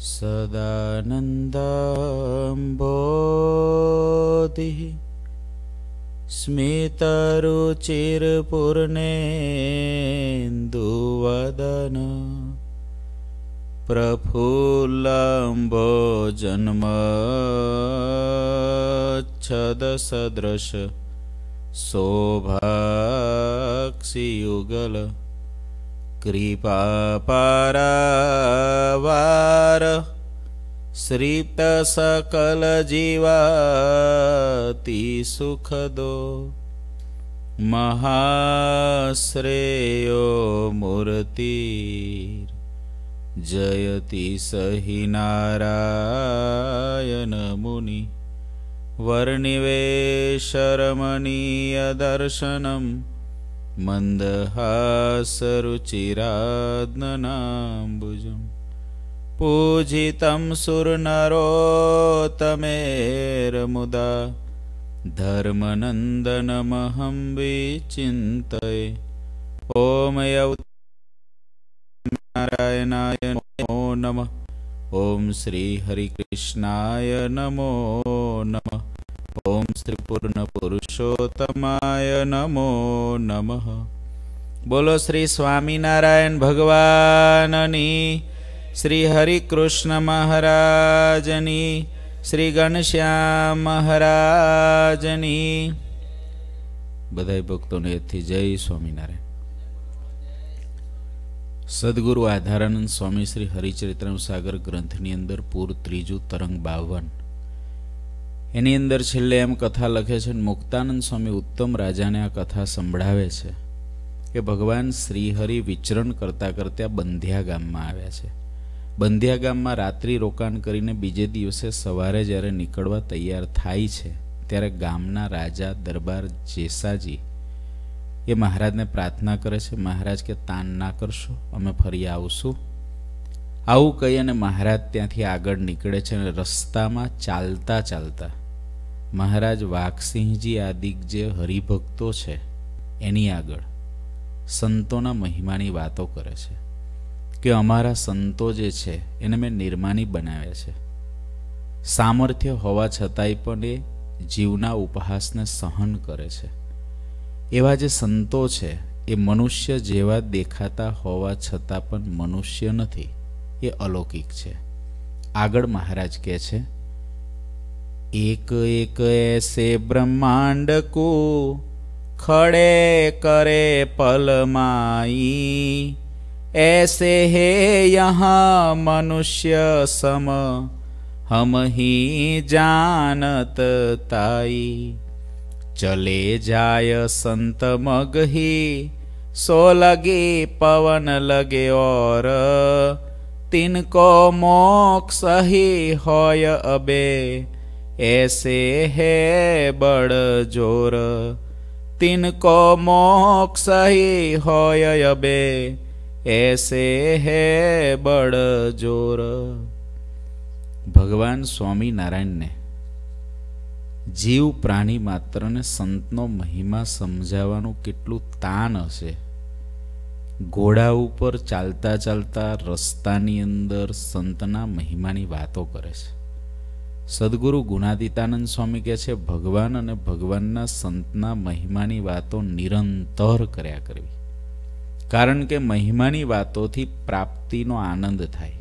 सदानन्दाम्बोधिः स्मितरुचिरपूर्णेन्दुवदन प्रफुल्लम्बो जन्मच्छदसदृश शोभाक्षियुगल कृपापरावार श्रितसकलजीवातिसुखदो महाश्रेयो मूर्तिर् जयति स हि नारायणमुनि वर्णिवेशरमणीयदर्शनम् मन्दहासरुचिराद्ननाम्बुजम् पूजितं सुरनरोतमेर्मुदा धर्मनन्दनमहं विचिन्तये। ॐ मौनारायणाय नमो नमः। ॐ श्रीहरिकृष्णाय नमो नमः। ઓમ શ્રી પૂર્ણ પુરુષોત્તમાય નમો નમઃ બોલો શ્રી સ્વામિનારાયણ ભગવાનની શ્રી હરિકૃષ્ણ મહારાજની શ્રી ઘનશ્યામ મહારાજની બધા ભક્તોને એથી જય સ્વામિનારાયણ સદગુરુ આધારાનંદ સ્વામી શ્રી હરિચરિત્રમ સાગર ગ્રંથની અંદર પૂર ત્રીજું તરંગ બાવન એની અંદર છેલ્લે એમ કથા લખે છે, મુક્તાનંદ સ્વામી ઉત્તમ રાજાને આ કથા સંભળાવે છે કે ભગવાન શ્રીહરિ વિચરણ કરતાં કરતાં બંધિયા ગામમાં આવ્યા છે. બંધિયા ગામમાં રાત્રિ રોકાણ કરીને બીજે દિવસે સવારે જ્યારે નીકળવા તૈયાર થાય છે, ત્યારે ગામના રાજા દરબાર જેસાજી એ મહારાજને પ્રાર્થના કરે છે, મહારાજ કે તાન ના કરશો, અમે ફરી આવશું. આવું કહી અને મહારાજ ત્યાંથી આગળ નીકળે છે અને રસ્તામાં ચાલતા ચાલતા મહારાજ વાઘસિંહજી આદિક જે હરિભક્તો છે, એની આગળ સંતોના મહિમાની વાતો કરે છે કે અમારા સંતો જે છે, એને મેં નિર્માની બનાવ્યા છે. સામર્થ્ય હોવા છતાંય પણ એ જીવના ઉપહાસને સહન કરે છે. એવા જે સંતો છે, એ મનુષ્ય જેવા દેખાતા હોવા છતાં પણ મનુષ્ય નથી, એ અલૌકિક છે. આગળ મહારાજ કહે છે एक एक ऐसे ब्रह्मांड को खड़े करे पलमाई। ऐसे है यहाँ मनुष्य सम, हम ही जानत ताई। चले जाय संत मग ही, सो लगे पवन लगे और। तिनको मोक्ष ही होय अबे ऐसे है बड़ जोर तिनको मोक्ष ही होय अबे ऐसे है बड़ जोर ભગવાન સ્વામિનારાયણને જીવ પ્રાણી માત્રને સંતનો મહિમા સમજાવવાનું કેટલું તાન હશે ઘોડા ઉપર ચાલતા ચાલતા રસ્તાની અંદર સંતના મહિમાની વાતો કરે છે સદગુરુ ગુણાદિતાનંદ સ્વામી કહે છે, ભગવાન અને ભગવાનના સંતના મહિમાની વાતો નિરંતર કર્યા કરવી. કારણ કે મહિમાની વાતોથી પ્રાપ્તિનો આનંદ થાય.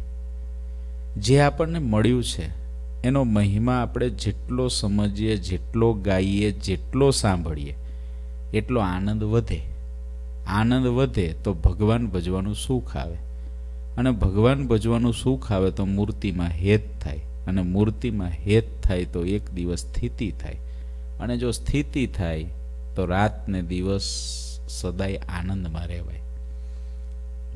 જે આપણને મળ્યું છે, એનો મહિમા આપણે જેટલો સમજીએ, જેટલો ગાઈએ, જેટલો સાંભળીએ, એટલો આનંદ વધે. આનંદ વધે તો ભગવાન ભજવાનું સુખ આવે. અને ભગવાન ભજવાનું સુખ આવે તો મૂર્તિમાં હેત થાય. અને મૂર્તિમાં હેત થાય તો એક દિવસ સ્થિતિ થાય. અને જો સ્થિતિ થાય, તો રાત ને દિવસ સદાય આનંદમાં રહેવાય.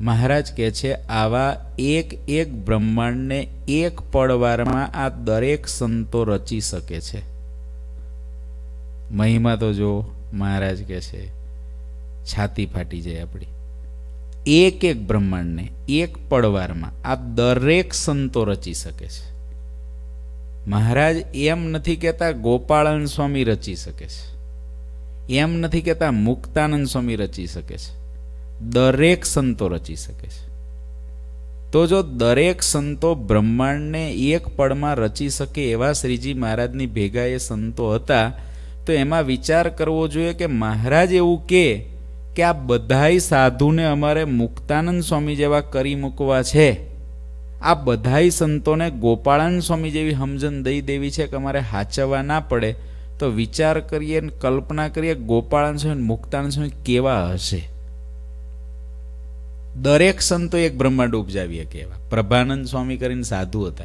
મહારાજ કહે છે, આવા એક એક બ્રહ્માંડને એક પડવારમાં આ દરેક સંતો રચી શકે છે. મહિમા તો જો મહારાજ કહે છે, છાતી ફાટી જાય આપણી. એક એક બ્રહ્માંડને એક પડવારમાં આ દરેક સંતો રચી શકે છે. મહારાજ, એમ નથી કહેતા ગોપાળન સ્વામી રચી શકે છે. એમ નથી કહેતા મુક્તાનંદ સ્વામી રચી શકે છે. દરેક સંતો રચી શકે છે. તો જો દરેક સંતો બ્રહ્માંડને એક પળમાં રચી શકે એવા શ્રીજી મહારાજની ભેગા એ સંતો હતા, તો એમાં વિચાર કરવો જોઈએ કે મહારાજ એવું કે કે આ બધાય સાધુને અમારે મુક્તાનંદ સ્વામી જેવા કરી મૂકવા છે. આ બધાય સંતોને ગોપાળાન સ્વામી જેવી સમજણ દઈ દેવી છે કે અમારે હાચવવા ના પડે, તો વિચાર કરીએ ને કલ્પના કરીએ ગોપાળાન સ્વામી મુક્તાન સ્વામી કેવા હશે? દરેક સંતો એક બ્રહ્માંડ ઉપજાવીએ કેવા પ્રભાનંદ સ્વામી કરીને સાધુ હતા.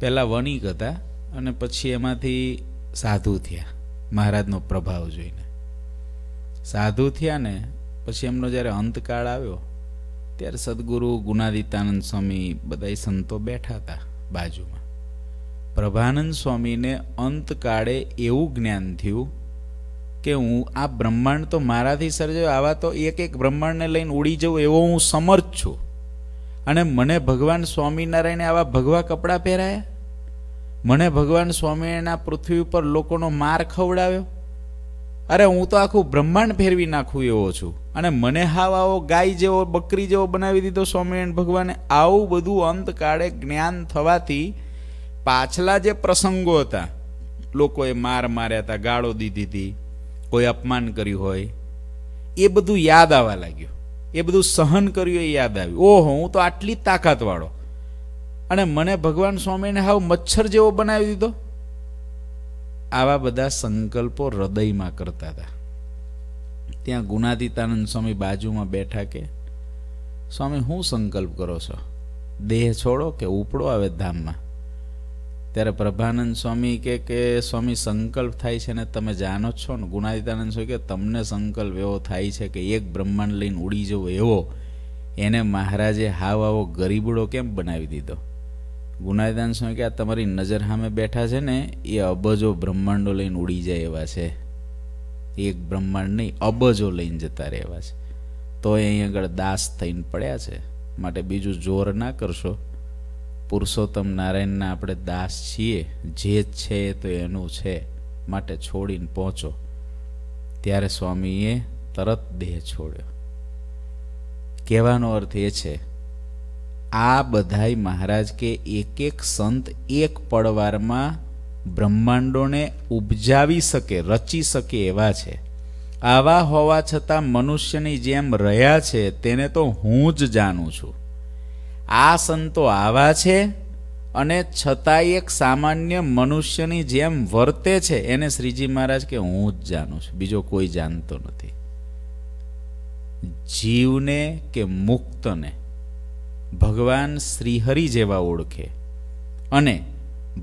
પહેલાં વણિક હતા અને પછી એમાંથી સાધુ થયા, મહારાજનો પ્રભાવ જોઈને. સાધુ થયા ને પછી એમનો જ્યારે અંતકાળ આવ્યો ત્યારે સદગુરુ ગુણાદિતાનંદ સ્વામી બધા સંતો બેઠા હતા બાજુમાં. પ્રભાનંદ સ્વામીને અંતકાળે એવું જ્ઞાન થયું કે હું આ બ્રહ્માંડ તો મારાથી સર્જાયો, આવા તો એક એક બ્રહ્માંડને લઈને ઉડી જવું એવો હું સમર્થ છું. અને મને ભગવાન સ્વામિનારાયણે આવા ભગવા કપડાં પહેરાયા? મને ભગવાન સ્વામિનારાયણના પૃથ્વી ઉપર લોકોનો માર ખવડાવ્યો? અરે હું તો આખું બ્રહ્માંડ ફેરવી નાખું એવો છું. અને મને હાવ આવો ગાય જેવો, બકરી જેવો બનાવી દીધો સ્વામિનારાયણ ભગવાને. આવું બધું અંતકાળે જ્ઞાન થવાથી પાછલા જે પ્રસંગો હતા, લોકોએ માર માર્યા હતા, ગાળો દીધી હતી, કોઈ અપમાન કર્યું હોય, એ બધું યાદ આવવા લાગ્યું. એ બધું સહન કર્યું એ યાદ આવ્યું. ઓહો, હું તો આટલી તાકાતવાળો. અને મને ભગવાન સ્વામીને હાવ મચ્છર જેવો બનાવી દીધો. આવા બધા સંકલ્પો હૃદયમાં કરતા હતા. ત્યાં ગુણાતીતાનંદ સ્વામી બાજુમાં બેઠા કે, સ્વામી, હું સંકલ્પ કરો છો? દેહ છોડો કે ઉપડો આવે ધામમાં? ત્યારે પ્રભાનંદ સ્વામી કે કે, સ્વામી, સંકલ્પ થાય છે ને તમે જાણો જ છો ને? ગુણાદિતાનંદ સ્વામી કે, તમને સંકલ્પ એવો થાય છે કે એક બ્રહ્માંડ લઈને ઉડી જવો એવો. એને મહારાજે હાવ આવો ગરીબડો કેમ બનાવી દીધો? ગુણાદિતાનંદ સ્વામી કે આ તમારી નજર સામે બેઠા છે ને, એ અબજો બ્રહ્માંડો લઈને ઉડી જાય એવા છે. એક બ્રહ્માંડ નહીં, અબજો લઈને જતા રહેવા છે. તો અહીં આગળ દાસ થઈને પડ્યા છે. માટે બીજું જોર ના કરશો. પુરુષોત્તમ નારાયણના આપણે દાસ છીએ. જે છે તો એનું છે. માટે છોડીને પહોંચો. ત્યારે સ્વામીએ તરત દેહ છોડ્યો. કહેવાનો અર્થ એ છે આ બધાય મહારાજ કે એક એક સંત એક પડવારમાં બ્રહ્માંડોને ઉપજાવી શકે, રચી શકે એવા છે. આવા હોવા છતાં મનુષ્યની જેમ રહ્યા છે તેને તો હું જ જાણું છું. આ સંતો આવા છે અને છતાંય એક સામાન્ય મનુષ્યની જેમ વર્તે છે એને શ્રીજી મહારાજ કે હું જ જાણું છું, બીજો કોઈ જાણતો નથી. જીવને કે મુક્તને? ભગવાન શ્રીહરિ જેવા ઓળખે. અને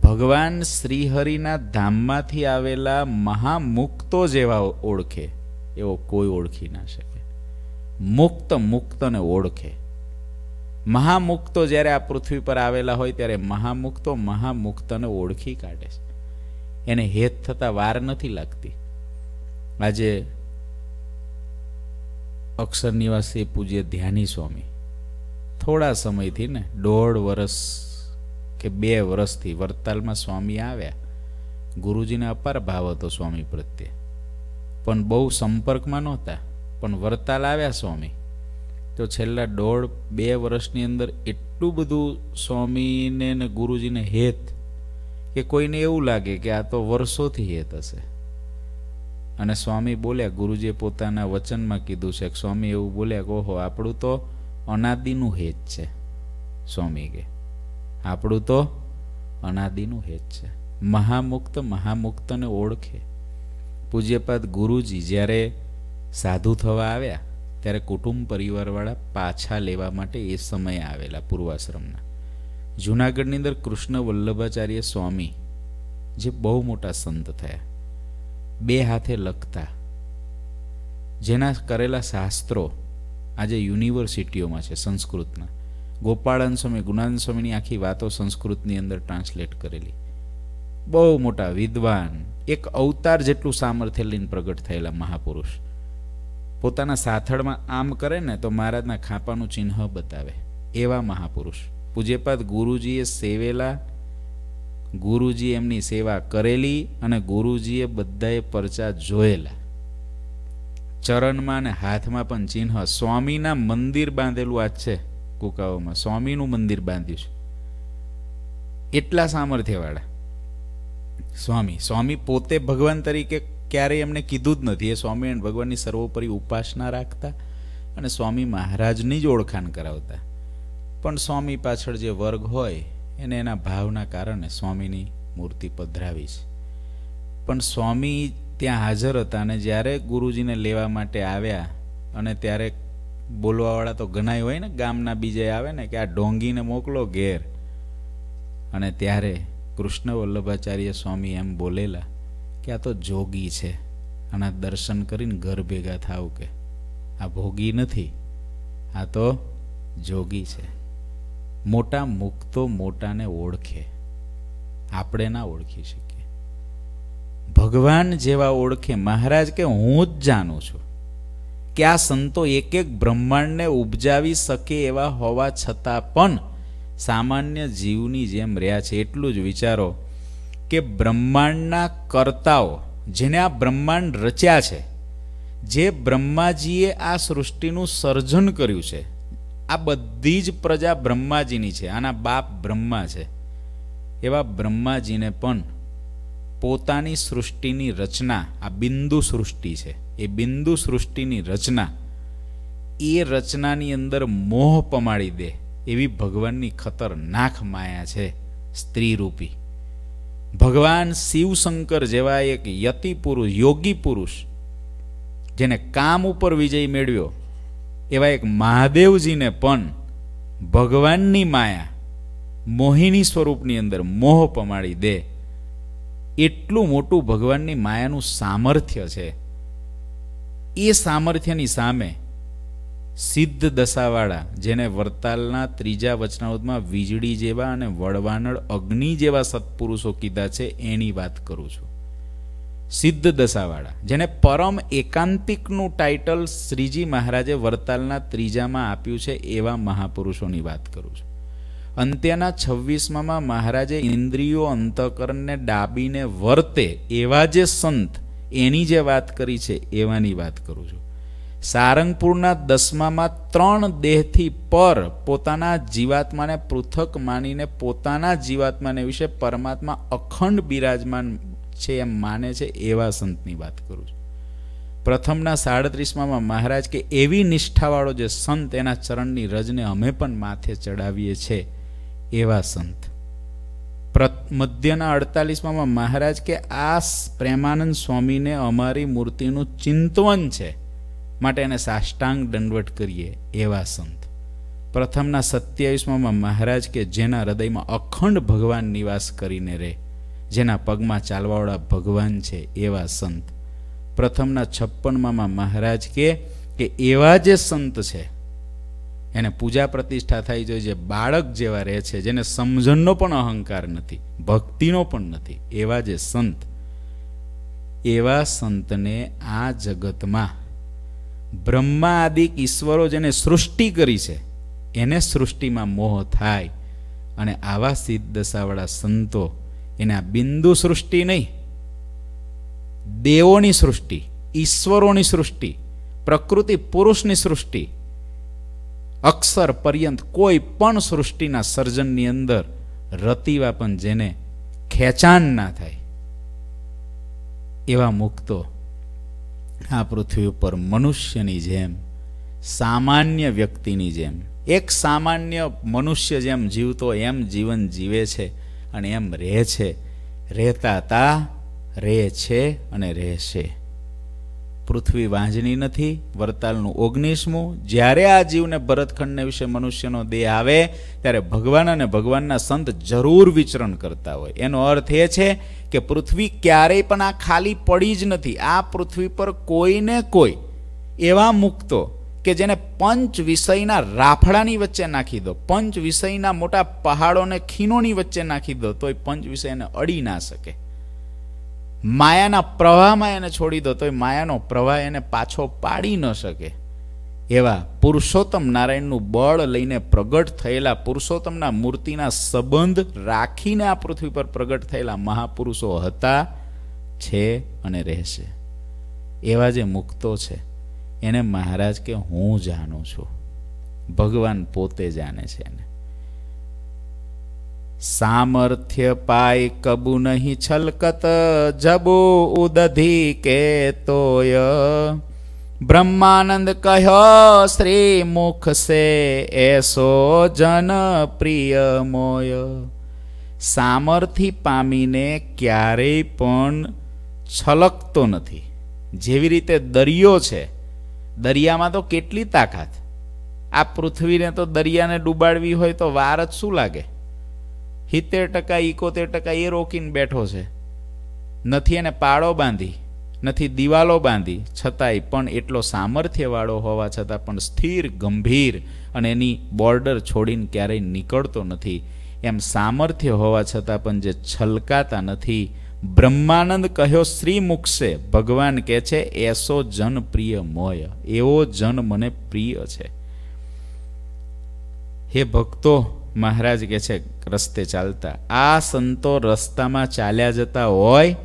ભગવાન શ્રીહરિના ધામમાંથી આવેલા મહામુક્તો જેવા ઓળખે. એવો કોઈ ઓળખી ના શકે. મુક્ત મુક્તને ઓળખે. મહામુક્તો જ્યારે આ પૃથ્વી પર આવેલા હોય ત્યારે મહામુક્તો મહામુક્તને ઓળખી કાઢે છે. એને હેત થતા વાર નથી લાગતી. આજે અક્ષર નિવાસી પૂજ્ય ધ્યાની સ્વામી થોડા સમયથી ને દોઢ વર્ષ કે બે વર્ષથી વડતાલમાં સ્વામી આવ્યા. ગુરુજીને અપાર ભાવ હતો સ્વામી પ્રત્યે. પણ બહુ સંપર્કમાં નહોતા. પણ વરતાલ આવ્યા સ્વામી. તો છેલ્લા દોઢ બે વર્ષની અંદર એટલું બધું સ્વામીને ને ગુરુજીને હેત કે કોઈને એવું લાગે કે આ તો વર્ષોથી હેત હશે. અને સ્વામી બોલ્યા, ગુરુજીએ પોતાના વચનમાં કીધું છે સ્વામી એવું બોલ્યા કે, ઓહો, આપણું તો અનાદિનું હેત છે સ્વામી કે આપણું તો અનાદિનું હેત છે. મહામુક્ત મહામુક્તને ઓળખે. પૂજ્યપાદ ગુરુજી જ્યારે સાધુ થવા આવ્યા, ત્યારે કુટુંબ પરિવારવાળા પાછા લેવા માટે એ સમયે આવેલા પૂર્વાશ્રમના. જૂનાગઢની અંદર કૃષ્ણ વલ્લભાચાર્ય સ્વામી, જે બહુ મોટા સંત થયા. બે હાથે લખતા. જેના કરેલા શાસ્ત્રો આજે યુનિવર્સિટીઓમાં છે, સંસ્કૃતના. ગોપાળન સ્વામી ગુણાનંદ સ્વામીની આખી વાતો સંસ્કૃતની અંદર ટ્રાન્સલેટ કરેલી. બહુ મોટા વિદ્વાન, એક અવતાર જેટલું સામર્થ્ય લઈને પ્રગટ થયેલા મહાપુરુષ. પોતાના સાથળમાં આમ કરે ને તો મહારાજના ખાપાનું ચિહ્ન બતાવે. એવા મહાપુરુષ. પૂજ્યપાદ ગુરુજીએ સેવેલા, ગુરુજી એમની સેવા કરેલી અને ગુરુજીએ બધાએ પરચા જોયેલા. ચરણમાં અને હાથમાં પણ ચિહ્ન. સ્વામીના મંદિર બાંધેલું આજ છે કુકાઓમાં. સ્વામીનું મંદિર બાંધ્યું છે. એટલા સામર્થ્યવાળા. સ્વામી. સ્વામી પોતે ભગવાન તરીકે ક્યારેય એમને કીધું જ નથી. એ સ્વામિનારાયણ ભગવાનની સર્વોપરી ઉપાસના રાખતા અને સ્વામી મહારાજની જ ઓળખાણ કરાવતા. પણ સ્વામી પાછળ જે વર્ગ હોય, એને એના ભાવના કારણે સ્વામીની મૂર્તિ પધરાવી છે. પણ સ્વામી ત્યાં હાજર હતા અને જ્યારે ગુરુજીને લેવા માટે આવ્યા અને ત્યારે બોલવાવાળા તો ઘણાય હોય ને, ગામના બીજે આવે ને કે આ ડોંગીને મોકલો ઘેર. અને ત્યારે કૃષ્ણ વલ્લભાચાર્ય સ્વામી એમ બોલેલા કે આ તો જોગી છે આના દર્શન કરીને ઘર ભેગા થાવ કે. આ ભોગી નથી, આ તો જોગી છે. મોટા મુક્તો મોટાને ઓળખે, આપણે ના ઓળખી શકીએ. ભગવાન જેવા ઓળખે મહારાજ કે હું જ જાણું છું. કે આ સંતો એક એક બ્રહ્માંડને ઉપજાવી શકે એવા હોવા છતાં પણ સામાન્ય જીવની જેમ રહ્યા છે. એટલું જ વિચારો કે બ્રહ્માંડના કર્તાઓ જેને આ બ્રહ્માંડ રચ્યા છે, જે બ્રહ્માજીએ આ સૃષ્ટિનું સર્જન કર્યું છે, આ બધી જ પ્રજા બ્રહ્માજીની છે, આના બાપ બ્રહ્મા છે. એવા બ્રહ્માજીને પણ પોતાની સૃષ્ટિની રચના, આ બિંદુ સૃષ્ટિ છે, એ બિંદુ સૃષ્ટિની રચના, એ રચનાની અંદર મોહ પમાડી દે એવી ભગવાનની ખતરનાક માયા છે સ્ત્રીરૂપી. ભગવાન શિવશંકર જેવા એક યતિ પુરુષ, યોગી પુરુષ, જેને કામ ઉપર વિજય મેળવ્યો, એવા એક મહાદેવજીને પણ ભગવાનની માયા મોહિની સ્વરૂપની અંદર મોહ પમાડી દે એટલું મોટું ભગવાનની માયાનું સામર્થ્ય છે. એ સામર્થ્યની સામે સિદ્ધ દશાવાળા, જેને વરતાલના ત્રીજા વચનાવતમાં વીજળી જેવા અને વડવાનળ અગ્નિ જેવા સત્પુરુષો કીધા છે, એની વાત કરું છું. સિદ્ધ દશાવાળા, જેને પરમ એકાંતિકનું ટાઇટલ શ્રીજી મહારાજે વરતાલના ત્રીજામાં આપ્યું છે, એવા મહાપુરુષોની વાત કરું છું. અંત્યના છવ્વીસમાં મહારાજે ઇન્દ્રિયો અંતકરણને ડાબીને વર્તે એવા જે સંત, એની જે વાત કરી છે, એવાની વાત કરું છું. સારંગપુરના દસમામાં ત્રણ દેહથી પર પોતાના જીવાત્માને પૃથક માનીને પોતાના જીવાત્માને વિશે પરમાત્મા અખંડ બિરાજમાન છે એમ માને છે એવા સંતની વાત કરું છું. પ્રથમના સાડત્રીસમાં મહારાજ કે એવી નિષ્ઠાવાળો જે સંત એના ચરણની રજને અમે પણ માથે ચડાવીએ છીએ એવા સંત. મધ્યના અડતાલીસમાં મહારાજ કે, આ પ્રેમાનંદ સ્વામીને અમારી મૂર્તિનું ચિંતવન છે. માટે એને સાષ્ટાંગ દંડવટ કરીએ. એવા સંત. પ્રથમના સત્યાવીસમાં મહારાજ કે, જેના હૃદયમાં અખંડ ભગવાન નિવાસ કરીને રહે જેના પગમાં ચાલવાવાળા ભગવાન છે. એવા સંત. પ્રથમના છપ્પનમાં મહારાજ કે એવા જે સંત છે એને પૂજા પ્રતિષ્ઠા થઈ જોઈએ જે બાળક જેવા રહે છે, જેને સમજણનો પણ અહંકાર નથી, ભક્તિનો પણ નથી, એવા જે સંત, એવા સંતને આ જગતમાં બ્રહ્મા આદિ ઈશ્વરો જેને સૃષ્ટિ કરી છે, એને સૃષ્ટિમાં મોહ થાય. અને આવા સિદ્ધ દશાવાળા સંતો, એને આ બિંદુ સૃષ્ટિ નહીં, દેવોની સૃષ્ટિ, ઈશ્વરોની સૃષ્ટિ, પ્રકૃતિ પુરુષની સૃષ્ટિ અક્ષર પર્યંત કોઈ પણ સૃષ્ટિના સર્જનની અંદર રતિવા પણ જેને ખેંચાણ ના થાય, એવા મુક્તો આ પૃથ્વી ઉપર મનુષ્યની જેમ, સામાન્ય વ્યક્તિની જેમ, એક સામાન્ય મનુષ્ય જેમ જીવતો એમ જીવન જીવે છે અને એમ રહે છે, રહેતા તા, રહે છે અને રહેશે. પૃથ્વી વાંજની નથી, વરતાલનું ઓગણીસમું. જ્યારે આ જીવને ભરતખંડને વિશે મનુષ્યનો દેહ આવે, ત્યારે ભગવાન અને ભગવાનના સંત જરૂર વિચરણ કરતા હોય. એનો અર્થ એ છે કે પૃથ્વી ક્યારેય પણ આ ખાલી પડી જ નથી. આ પૃથ્વી પર કોઈને કોઈ એવા મુક્તો કે જેને પંચ વિષયના રાફડાની વચ્ચે નાખી દો, પંચ વિષયના મોટા પહાડોને ખીનોની વચ્ચે નાખી દો, તોય પંચ વિષયને અડી ના શકે. માયાના પ્રવાહમાં એને છોડી દો તો એ માયાનો પ્રવાહ એને પાછો પાડી ન શકે. એવા પુરુષોત્તમ નારાયણનું બળ લઈને પ્રગટ થયેલા પુરુષોત્તમના મૂર્તિના સંબંધ રાખીને આ પૃથ્વી પર પ્રગટ થયેલા મહાપુરુષો હતા, છે અને રહેશે. એવા જે મુક્તો છે, એને મહારાજ કે હું જાણું છું. ભગવાન પોતે જાણે છે એને. સામર્થ્ય પાય કબુ નહીં છલકત, જબુ ઉદધી કે તોય બ્રહ્માનંદ કહ્યો શ્રી મુખ સે એસો જન પ્રિય મોય. સામર્થિ પામીને ક્યારેય પણ છલકતો નથી. જેવી રીતે દરિયો છે, દરિયામાં તો કેટલી તાકાત. આ પૃથ્વીને તો દરિયાને ડૂબાડવી હોય તો વાર જ શું લાગે? સિત્તેર ટકા, ઇકોતેર ટકા એ રોકીને બેઠો છે. નથી એને પાળો બાંધી, નથી દિવાલો બાંધી, છતાંય પણ એટલો સામર્થ્યવાળો હોવા છતાં પણ સ્થિર, ગંભીર અને એની બોર્ડર છોડીને ક્યારેય નીકળતો નથી. એમ સામર્થ્ય હોવા છતાં પણ જે છલકાતા નથી. બ્રહ્માનંદ કહ્યો, શ્રી મુખશે. ભગવાન કહે છે, એસો જન પ્રિય મોય. એવો જન મને પ્રિય છે. હે ભક્તો મહારાજ કહે છે, રસ્તે ચાલતા. આ સંતો રસ્તામાં ચાલ્યા જતા હોય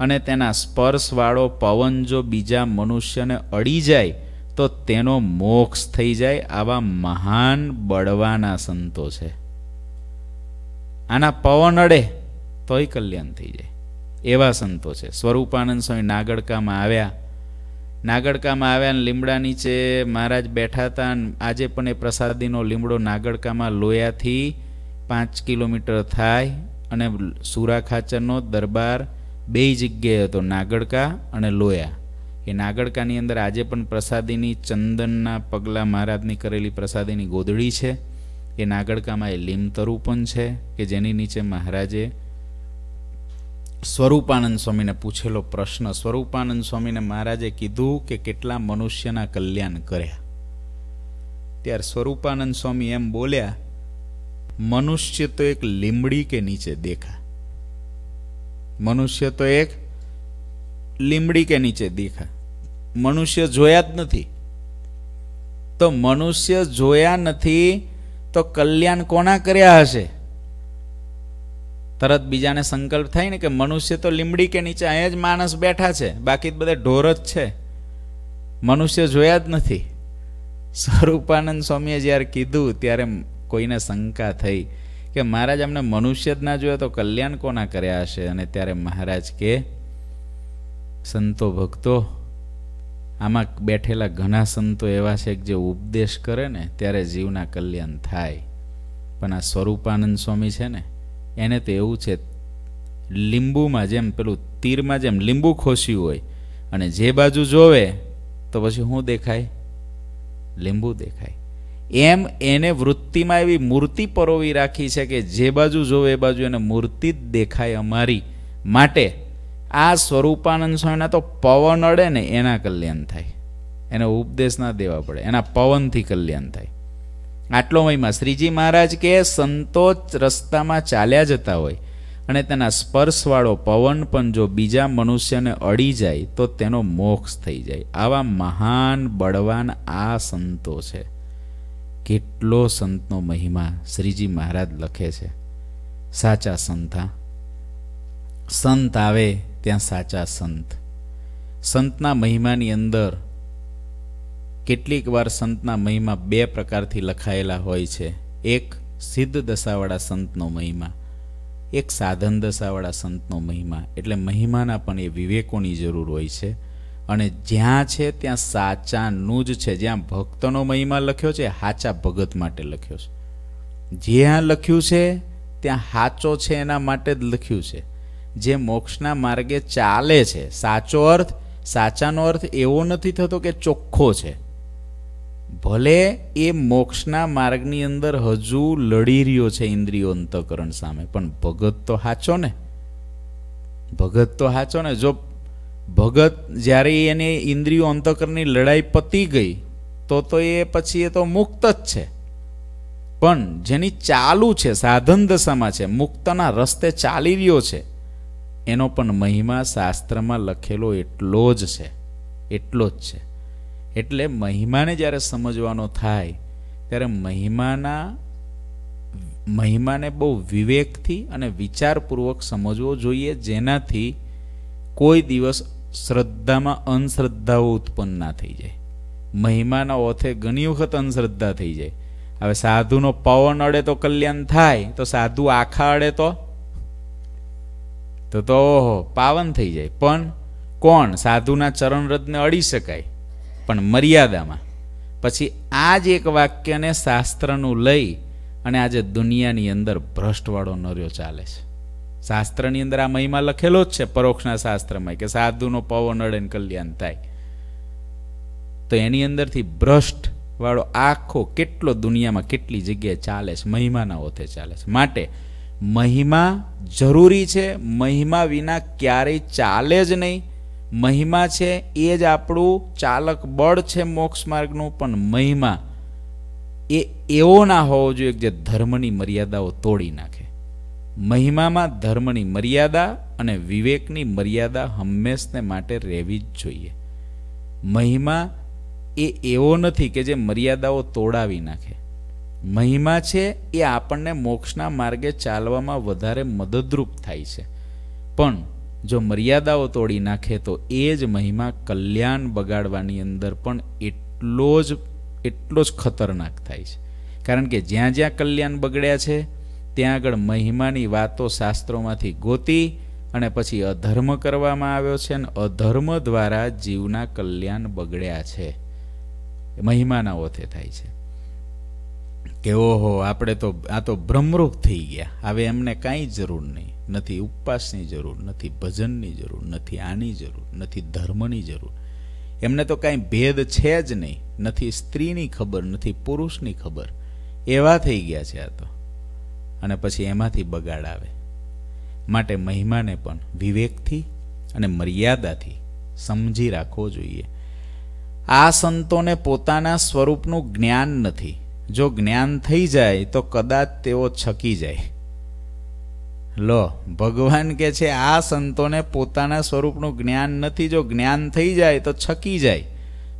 અને તેના સ્પર્શવાળો પવન જો બીજા મનુષ્યને અડી જાય, તો તેનો મોક્ષ થઈ જાય આવા મહાન બળવાના સંતો છે. આના પવન અડે, તોય કલ્યાણ થઈ જાય. એવા સંતો છે. સ્વરૂપાનંદ સ્વામી નાગડકામાં આવ્યા. નાગડકામાં આવ્યા લીમડા નીચે મહારાજ બેઠા હતા આજે પણ એ પ્રસાદીનો લીમડો નાગડકામાં લોયાથી પાંચ કિલોમીટર થાય અને સુરા ખાચરનો દરબાર બે જગ્યાએ હતો, નાગડકા અને લોયા. એ નાગડકાની અંદર આજે પણ પ્રસાદીની ચંદનના પગલાં મહારાજની કરેલી પ્રસાદીની ગોદડી છે. એ નાગડકામાં એ લીમતરું પણ છે કે જેની નીચે મહારાજે સ્વરૂપાનંદ સ્વામીને પૂછેલો પ્રશ્ન, સ્વરૂપાનંદ સ્વામીને મહારાજે કીધું કે કેટલા મનુષ્યના કલ્યાણ કર્યા? ત્યારે સ્વરૂપાનંદ સ્વામી એમ બોલ્યા, મનુષ્ય તો એક લીમડી કે નીચે દેખા મનુષ્ય તો એક લીમડી કે નીચે દેખા મનુષ્ય જોયા જ નથી. તો મનુષ્ય જોયા નથી તો કલ્યાણ કોના કર્યા હશે? તરત બીજાને સંકલ્પ થાય ને કે મનુષ્ય તો લીમડી કે નીચે અહીંયા જ માણસ બેઠા છે. બાકી બધા ઢોર જ છે. મનુષ્ય જોયા જ નથી. સ્વરૂપાનંદ સ્વામીએ જ્યારે કીધું ત્યારે કોઈને શંકા થઈ કે મહારાજ અમને મનુષ્ય જ ના જોયા તો કલ્યાણ કોના કર્યા હશે? અને ત્યારે મહારાજ કે, સંતો ભક્તો, આમાં બેઠેલા ઘણા સંતો એવા છે કે જે ઉપદેશ કરે ને ત્યારે જીવના કલ્યાણ થાય. પણ આ સ્વરૂપાનંદ સ્વામી છે ને એને તો એવું છે, લીંબુમાં જેમ પેલું તીરમાં જેમ લીંબુ ખોસ્યું હોય અને જે બાજુ જોવે, તો પછી શું દેખાય? લીંબુ દેખાય. એમ એને વૃત્તિમાં એવી મૂર્તિ પરોવી રાખી છે કે જે બાજુ જોવે એ બાજુ એને મૂર્તિ જ દેખાય અમારી માટે. આ સ્વરૂપાનંદ સ્વામીના તો પવન અડે ને એના કલ્યાણ થાય. એને ઉપદેશ ના દેવા પડે, એના પવનથી કલ્યાણ થાય. આટલો મહિમા. શ્રીજી મહારાજ કે, સંતો રસ્તામાં ચાલ્યા જતા હોય અને તેના સ્પર્શવાળો પવન પણ જો બીજા મનુષ્યને અડી જાય, તો તેનો મોક્ષ થઈ જાય. આવા મહાન, બળવાન આ સંતો છે. કેટલો સંતનો મહિમા શ્રીજી મહારાજ લખે છે. સાચા સંતા સંત આવે ત્યાં સાચા સંત. સંતના મહિમાની અંદર કેટલીક વાર સંતના મહિમા બે પ્રકારથી લખાયેલા હોય છે. એક સિદ્ધ દશાવાળા સંતનો મહિમા, એક સાધન દશાવાળા સંતનો મહિમા. એટલે મહિમાના પણ એ વિવેકોની જરૂર હોય છે. અને જ્યાં છે ત્યાં સાચાનું જ છે. જ્યાં ભક્તનો મહિમા લખ્યો છે, હાચા ભગત માટે લખ્યો છે. જ્યાં લખ્યું છે, ત્યાં હાચો છે એના માટે જ લખ્યું છે. જે મોક્ષના માર્ગે ચાલે છે. સાચો અર્થ, સાચાનો અર્થ એવો નથી થતો કે ચોખ્ખો છે. ભલે એ મોક્ષના માર્ગની અંદર હજુ લડી રહ્યો છે ઇન્દ્રિયો અંતકરણ સામે, પણ ભગત તો હાચો ને? ભગત તો હાચો ને? જો ભગત જ્યારે એને ઇન્દ્રિયો અંતકરણની લડાઈ પતી ગઈ, તો તો એ પછી એ તો મુક્ત જ છે. પણ જેની ચાલુ છે, સાધન દશામાં છે, મુક્તના રસ્તે ચાલી રહ્યો છે, એનો પણ મહિમા શાસ્ત્રમાં લખેલો એટલો જ છે, એટલો જ છે. એટલે મહિમાને જ્યારે સમજવાનો થાય, ત્યારે મહિમાના, મહિમાને બહુ વિવેકથી અને વિચારપૂર્વક સમજવો જોઈએ, જેનાથી કોઈ દિવસ શ્રદ્ધામાં અંધશ્રદ્ધાઓ ઉત્પન્ન ના થઈ જાય. મહિમાના ઓથે ઘણી વખત અંધશ્રદ્ધા થઈ જાય. હવે સાધુનો પવન અડે તો કલ્યાણ થાય, તો સાધુ આખા અડે તો? તો તો ઓહો, પાવન થઈ જાય. પણ કોણ? સાધુના ચરણરથને અડી શકાય. પણ મર્યાદામાં. પછી આ જ એક વાક્યને શાસ્ત્રનું લઈ અને આજે દુનિયાની અંદર ભ્રષ્ટવાળો નર્યો ચાલે છે. શાસ્ત્રની અંદર આ મહિમા લખેલો જ છે પરોક્ષના શાસ્ત્રમાં કે સાધુનો પવન નડે ને કલ્યાણ થાય. તો એની અંદરથી ભ્રષ્ટ વાળો આખો કેટલો દુનિયામાં કેટલી જગ્યાએ ચાલે છે, મહિમાના ઓથે ચાલે છે. માટે મહિમા જરૂરી છે, મહિમા વિના ક્યારેય ચાલે જ નહીં. મહિમા છે, એ જ આપણું ચાલક બળ છે મોક્ષ માર્ગનું, પણ મહિમા એ એવો ના હોવો જોઈએ જે ધર્મની મર્યાદાઓ તોડી નાખે. મહિમામાં ધર્મની મર્યાદા અને વિવેકની મર્યાદા હંમેશને માટે રહેવી જ જોઈએ. મહિમા એ એવો નથી કે જે મર્યાદાઓ તોડાવી નાખે. મહિમા છે, એ આપણને મોક્ષના માર્ગે ચાલવામાં વધારે મદદરૂપ થાય છે. પણ જો મર્યાદાઓ તોડી નાખે તો એ જ મહિમા કલ્યાણ બગાડવાની અંદર પણ એટલો જ એટલો જ ખતરનાક થાય છે. કારણ કે જ્યાં જ્યાં કલ્યાણ બગડ્યા છે, ત્યાં આગળ મહિમાની વાતો શાસ્ત્રોમાંથી ગોતી અને પછી અધર્મ કરવામાં આવ્યો છે અને અધર્મ દ્વારા જીવના કલ્યાણ બગડ્યા છે. મહિમાના ઓથે થાય છે. કે ઓહો, આપણે તો, આ તો ભ્રમરૂપ થઈ ગયા. હવે એમને કાંઈ જરૂર નહીં. નથી ઉપવાસની જરૂર, નથી ભજનની જરૂર, નથી આની જરૂર, નથી ધર્મની જરૂર. એમને તો કાંઈ ભેદ છે જ નહીં. નથી સ્ત્રીની ખબર, નથી પુરુષની ખબર. એવા થઈ ગયા છે આ તો. અને પછી એમાંથી બગાડ આવે. માટે મહિમાને પણ વિવેકથી અને મર્યાદાથી સમજી રાખવો જોઈએ. આ સંતોને પોતાના સ્વરૂપનું જ્ઞાન નથી. જો જ્ઞાન થઈ જાય તો કદાચ તેઓ છકી જાય. લો, ભગવાન કે છે, આ સંતોને પોતાના સ્વરૂપનું જ્ઞાન નથી. જો જ્ઞાન થઈ જાય તો છકી જાય.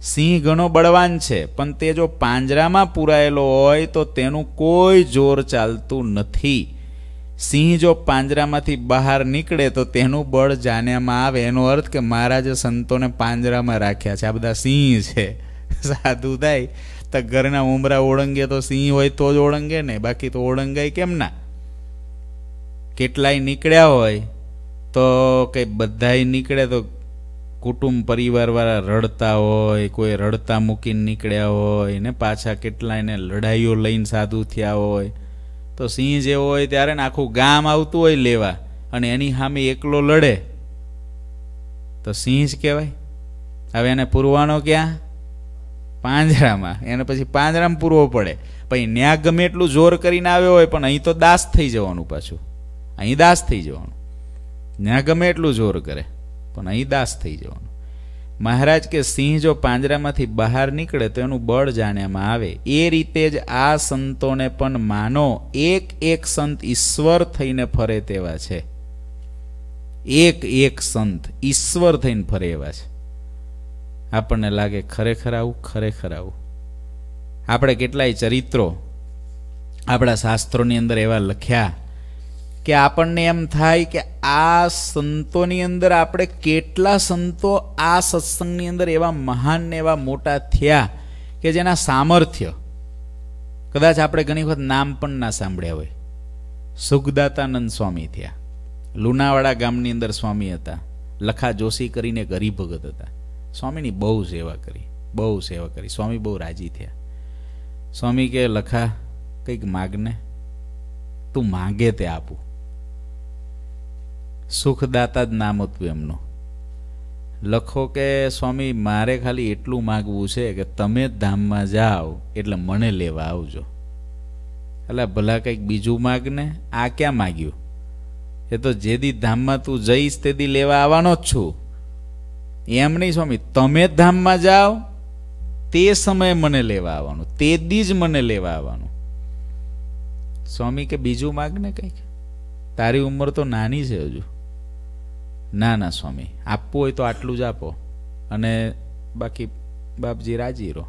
સિંહ ઘણો બળવાન છે, પણ તે જો પાંજરામાં પૂરાયેલો હોય તો તેનું કોઈ જોર ચાલતું નથી. સિંહ જો પાંજરામાંથી બહાર નીકળે તો તેનું બળ જાણ્યામાં આવે. એનો અર્થ કે મહારાજે સંતોને પાંજરામાં રાખ્યા છે. આ બધા સિંહ છે. સાધુ થાય. તો ઘરના ઉમરા ઓળંગે તો સિંહ હોય તો જ ઓળંગે ને, બાકી તો ઓળંગાય કેમ ના? કેટલાય નીકળ્યા હોય તો કંઈ બધાય નીકળે તો કુટુંબ પરિવારવાળા રડતા હોય, કોઈ રડતા મૂકીને નીકળ્યા હોય ને પાછા કેટલાયને લડાઈઓ લઈને સાધુ થયા હોય, તો સિંહ જેવો હોય ત્યારે ને આખું ગામ આવતું હોય લેવા અને એની સામે એકલો લડે. તો સિંહ જ કહેવાય. હવે એને પૂરવાનો ક્યાં? પાંજરામાં. એને પછી પાંજરામાં પૂરવો પડે. પછી ન્યા ગમે એટલું જોર કરીને આવ્યો હોય પણ અહીં તો દાસ થઈ જવાનું પાછું. અહીં દાસ થઈ જવાનું. ના ગમે એટલું જોર કરે, પણ અહીં દાસ થઈ જવાનું. મહારાજ કે સિંહ જો પાંજરામાંથી બહાર નીકળે તો એનું બળ જાણ્યામાં આવે. એ રીતે જ આ સંતોને પણ માનો, એક એક સંત ઈશ્વર થઈને ફરે તેવા છે. એક એક સંત ઈશ્વર થઈને ફરે એવા છે. આપણને લાગે ખરેખર આવું ખરેખર આવું. આપણે કેટલાય ચરિત્રો આપણા શાસ્ત્રોની અંદર એવા લખ્યા કે આપણને એમ થાય કે આ સંતોની અંદર આપણે કેટલા સંતો આ સત્સંગની અંદર એવા મહાન ને એવા મોટા થયા કે જેના સામર્થ્ય કદાચ આપણે ઘણી વખત નામ પણ ના સાંભળ્યા હોય. સુખદાતાનંદ સ્વામી થયા. લુણાવાડા ગામની અંદર સ્વામી હતા. લખા જોશી કરીને ગરીબ ભગત હતા. સ્વામીની બહુ સેવા કરી, બહુ સેવા કરી. સ્વામી બહુ રાજી થયા. સ્વામી કે, લખા, કંઈક માગને? તું માગે તે આપું. સુખદાતા જ નામ હતું એમનું. લખો કે, સ્વામી, મારે ખાલી એટલું માગવું છે કે તમે જ ધામમાં જાઓ એટલે મને લેવા આવજો. એટલે ભલા કંઈક બીજું માગને? આ ક્યાં માગ્યું? એ તો જે દી ધામમાં તું જઈશ તે દી લેવા આવવાનો જ છું. એમ નહીં સ્વામી, તમે જ ધામમાં જાઓ, તે સમયે મને લેવા આવવાનું, તે દી જ મને લેવા આવવાનું. સ્વામી, કે બીજું માગને કંઈક? તારી ઉંમર તો નાની છે હજુ. ના ના, સ્વામી. આપવું હોય તો આટલું જ આપો. અને બાકી બાપજી રાજી રહો.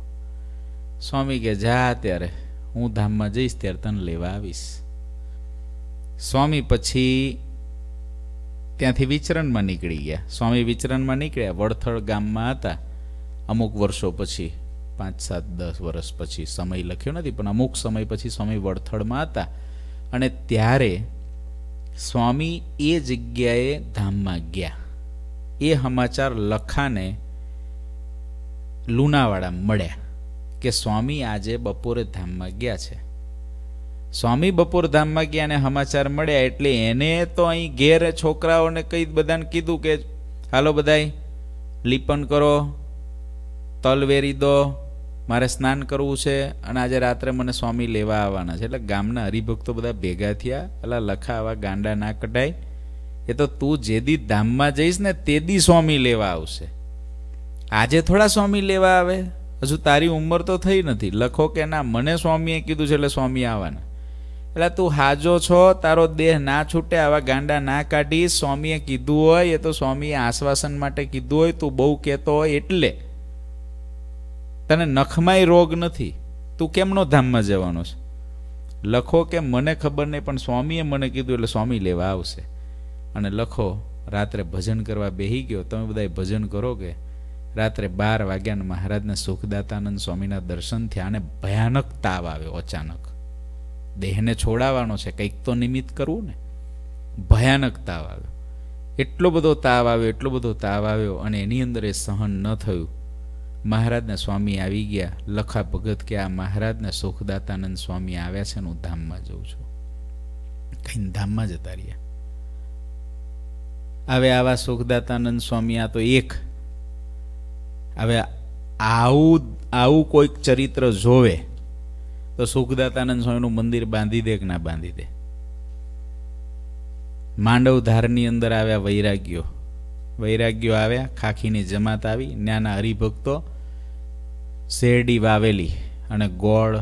સ્વામી કે, જા ત્યારે. હું ધામમાં જઈશ, ત્યારે તને લેવા આવીશ. સ્વામી પછી ત્યાંથી વિચરણમાં નીકળી ગયા. સ્વામી વિચરણમાં નીકળ્યા. વડથળ ગામમાં હતા. અમુક વર્ષો પછી, પાંચ, સાત, દસ વર્ષ પછી, સમય લખ્યો નથી, પણ અમુક સમય પછી સ્વામી વડથળમાં હતા. અને ત્યારે સ્વામી એ જગ્યાએ ધામમાં ગયા. એ સમાચાર લખાને લુણાવાડા મળ્યા કે સ્વામી આજે બપોરે ધામમાં ગયા છે. સ્વામી બપોર ધામમાં ગયા અને સમાચાર મળ્યા એટલે એને તો અહીં ઘેર છોકરાઓને કઈ બધાને કીધું કે, હાલો બધાય, લીપન કરો તલ વેરી દો મારે સ્નાન કરવું છે અને આજે રાત્રે મને સ્વામી લેવા આવવાના છે. એટલે ગામના હરિભક્તો બધા ભેગા થયા. એટલે લખા આવા ગાંડા ના કઢાય. એ તો તું જે દી ધામમાં જઈશ ને તે દી સ્વામી લેવા આવશે. આજે થોડા સ્વામી લેવા આવે? હજુ તારી ઉંમર તો થઈ નથી. લખો કે ના, મને સ્વામીએ કીધું છે એટલે સ્વામી આવવાના. એટલે તું હાજો છો, તારો દેહ ના છૂટે, આવા ગાંડા ના કાઢી સ્વામીએ કીધું હોય, એ તો સ્વામીએ આશ્વાસન માટે કીધું હોય, તું બહુ કહેતો હોય એટલે. તને નખમાય રોગ નથી. તું કેમનો ધામમાં જવાનો છે? લખો કે મને ખબર નહીં, પણ સ્વામીએ મને કીધું એટલે સ્વામી લેવા આવશે. અને લખો, રાત્રે ભજન કરવા બેહી ગયો. તમે બધાએ ભજન કરો કે? રાત્રે બાર વાગ્યાને મહારાજના સુખદાતાનંદ સ્વામીના દર્શન થયા અને ભયાનક તાવ આવ્યો અચાનક. દેહને છોડાવવાનો છે, કંઈક તો નિમિત્ત કરવું ને? ભયાનક તાવ આવ્યો. એટલો બધો તાવ આવ્યો, એટલો બધો તાવ આવ્યો અને એની અંદર એ સહન ન થયું. મહારાજના સ્વામી આવી ગયા. લખા ભગત કે આ મહારાજના સુખદાતાનંદ સ્વામી આવ્યા છે હું ધામમાં જઉં છું. કઈ ધામમાં જતા રહ્યા. હવે આવા સુખદાતાનંદ સ્વામી, આ તો એક. હવે આવું આવું કોઈક ચરિત્ર જોવે, તો સુખદાતાનંદ સ્વામીનું મંદિર બાંધી દે કે ના બાંધી દે? માંડવ ધારની અંદર આવ્યા વૈરાગ્યો વૈરાગ્યો આવ્યા, ખાખીની જમાત આવી નાના હરિભક્તો શેરડી વાવેલી અને ગોળ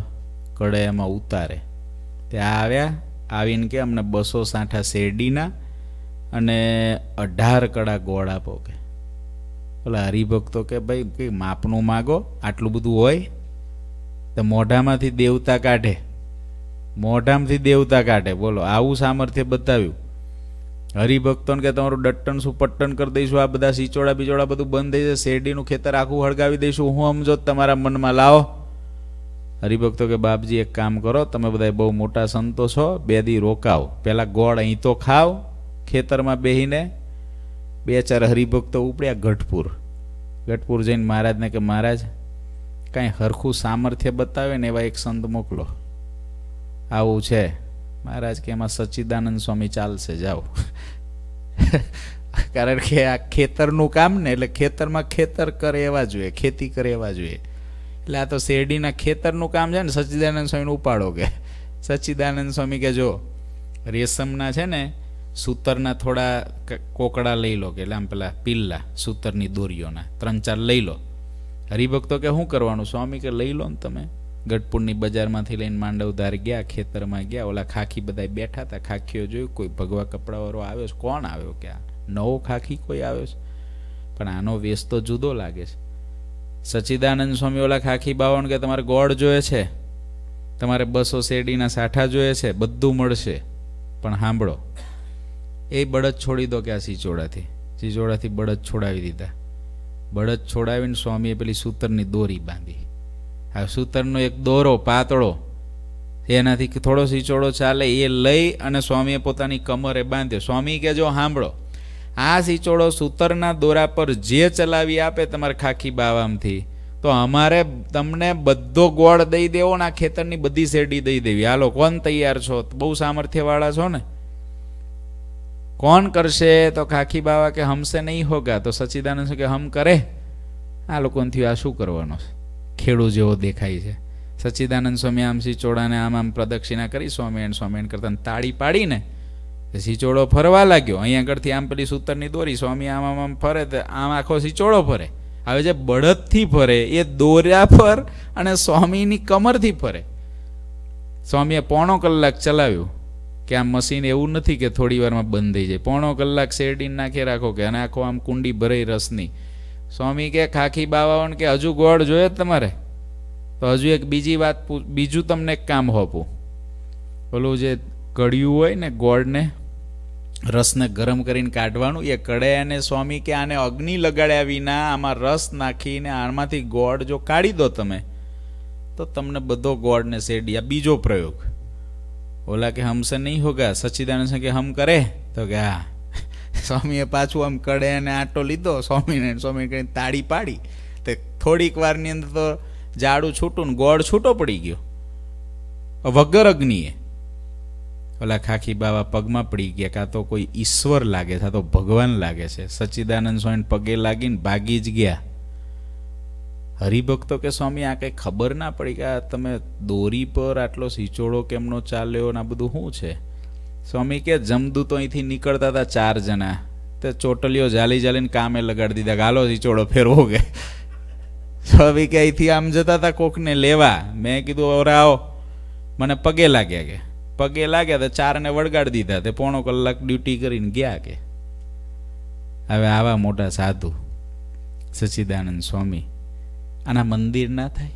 કડે એમાં ઉતારે. તે આવ્યા, આવીને કે અમને બસો સાંઠા શેરડીના અને અઢાર કડા ગોળ આપો કે. ઓલા હરિભક્તો કે ભાઈ, કંઈ માપનું માગો, આટલું બધું હોય? તો મોઢામાંથી દેવતા કાઢે. મોઢામાંથી દેવતા કાઢે. બોલો, આવું સામર્થ્ય બતાવ્યું. હરિભક્તોને કે તમારું ડટ્ટન શું પટ્ટન કરી દઈશું, આ બધા સિચોડા બિચોડા બધું બંધ થઈ જશે, શેરડીનું ખેતર આખું હળગાવી દઈશું. હું સમજો તમારા મનમાં લાવો. હરિભક્તો કે બાપજી, એક કામ કરો, તમે બધા બહુ મોટા સંતો છો, બે દી રોકાવ પહેલાં ગોળ અહીં તો ખાવ ખેતરમાં બેહીને બે ચાર હરિભક્તો ઉપડ્યા ગઢપુર. ગઢપુર જઈને મહારાજને કે, મહારાજ, કાંઈ હરખું સામર્થ્ય બતાવે ને એવા એક સંત મોકલો. આવું છે. મહારાજ કે એમાં સચ્ચિદાનંદ સ્વામી ચાલશે, જાઓ. કારણ કે આ ખેતરનું કામ ને, એટલે ખેતરમાં ખેતર કરે એવા જોઈએ, ખેતી કરે એવા જોઈએ. એટલે આ તો શેરડીના ખેતરનું કામ છે ને સચ્ચિદાનંદ સ્વામીને ઉપાડો કે. સચ્ચિદાનંદ સ્વામી કે, જો, રેશમના છે ને, સૂતરના થોડા કોકડા લઈ લો કે, એટલે આમ પેલા પિલ્લા સૂતરની દોરીઓના, ત્રણ ચાર લઈ લો. હરિભક્તો કે, શું કરવાનું? સ્વામી કે, લઈ લો ને તમે. ગઢપુરની બજારમાંથી લઈને માંડવધાર ગયા, ખેતરમાં ગયા, ઓલા ખાખી બધા બેઠા હતા. ખાખીઓ જોયું, કોઈ ભગવા કપડાવાળો આવ્યો છે? કોણ આવ્યો? કે આ નવો ખાખી કોઈ આવ્યો છે? પણ આનો વેશ તો જુદો લાગે છે. સચ્ચિદાનંદ સ્વામી ઓલા ખાખી બાવણ કે તમારે ગોળ જોઈએ છે? તમારે બસો શેરડીના સાઠા જોઈએ છે? બધું મળશે. પણ સાંભળો, એ બળદ છોડી દો કે આ સિચોડાથી. સિચોડાથી બળદ છોડાવી દીધા. બળદ છોડાવીને સ્વામીએ પેલી સૂતરની દોરી બાંધી. આ સૂતરનો એક દોરો, પાતળો, એનાથી થોડો સિંચોડો ચાલે, એ લઈ અને સ્વામીએ પોતાની કમરે બાંધ્યો. સ્વામી કે જો સાંભળો આ સિંચોડો સૂતરના દોરા પર જે ચલાવી આપે તમારે ખાખી બાવામથી, તો અમારે તમને બધો ગોળ દઈ દેવો ને આ ખેતરની બધી શેરડી દઈ દેવી. હાલો, કોણ તૈયાર છો? બહુ સામર્થ્યવાળા છો ને. કોણ કરશે? તો ખાખી બાવા કે હમસે નહીં હોગા. તો સચ્ચિદાનંદ કે, હમ કરે. આ લોકોથી આ શું કરવાનો છે? ખેડૂ જેવો દેખાય છે. સચ્ચિદાનંદ સ્વામી આમ સિંચોડાને આમ આમ પ્રદક્ષિણા કરી સ્વામિનારાયણ સ્વામિનારાયણ કરતા તાળી પાડીને સિંચોડો ફરવા લાગ્યો. અહીંયા આગળથી આમ પેલી સૂતરની દોરી સ્વામી આમ આમ આમ ફરે તો આમ આખો સિંચોડો ફરે. હવે જે બળદથી ફરે એ દોર્યા પર અને સ્વામીની કમરથી ફરે. સ્વામીએ પોણો કલાક ચલાવ્યું કે આ મશીન એવું નથી કે થોડી વારમાં બંધ થઈ જાય. પોણો કલાક શેરડી નાખી રાખો કે અને આખો આમ કુંડી ભરાઈ રસની. સ્વામી કે ખાખી બાવાઓને કે હજુ ગોળ જોઈએ તમારે? તો હજુ એક બીજી વાત બીજું તમને કામ હોપું. ઓલું જે કડિયું હોય ને ગોળને, રસને ગરમ કરીને કાઢવાનું, એ કડે અને સ્વામી કે આને અગ્નિ લગાડ્યા વિના આમાં રસ નાખીને આમાંથી ગોળ જો કાઢી દો તમે, તો તમને બધો ગોળને શેડી શેડિયા બીજો પ્રયોગ. ઓલા કે હમસે નહીં હોગા? સચ્ચિદાનંદ કે હમ કરે? તો કે હા. સ્વામીએ પાછું આમ કડે અને આટો લીધો, સ્વામીને સ્વામી કઈ તાળી પાડી. તે થોડીક વારની અંદર તો જાડું છૂટું ને ગોળ છૂટો પડી ગયો. વગર અગ્નિએ ઓલા ખાખી બાવા પગમાં પડી ગયા, કાં તો કોઈ ઈશ્વર લાગે છે તો ભગવાન લાગે છે. સચ્ચિદાનંદ સ્વામી પગે લાગીને ભાગી જ ગયા. હરિભક્તો કે સ્વામી, આ કંઈ ખબર ના પડી કે તમે દોરી પર આટલો સિચોડો કેમનો ચાલ્યો ને આ બધું શું છે? સ્વામી કે જમદૂતો અહીંથી નીકળતા હતા ચાર જણા. તે ચોટલીઓ જાલી જાલીને કામે લગાડી દીધા. ગાલો ચોડો ફેરવો કે. સ્વામી કે, અહીંથી આમ જતા હતા કોકને લેવા. મેં કીધું, ઓરા આવો. મને પગે લાગ્યા કે. પગે લાગ્યા તો ચારને વળગાડી દીધા. તે પોણો કલાક ડ્યુટી કરીને ગયા કે. હવે આવા મોટા સાધુ, સચ્ચિદાનંદ સ્વામી, આના મંદિર ના થાય?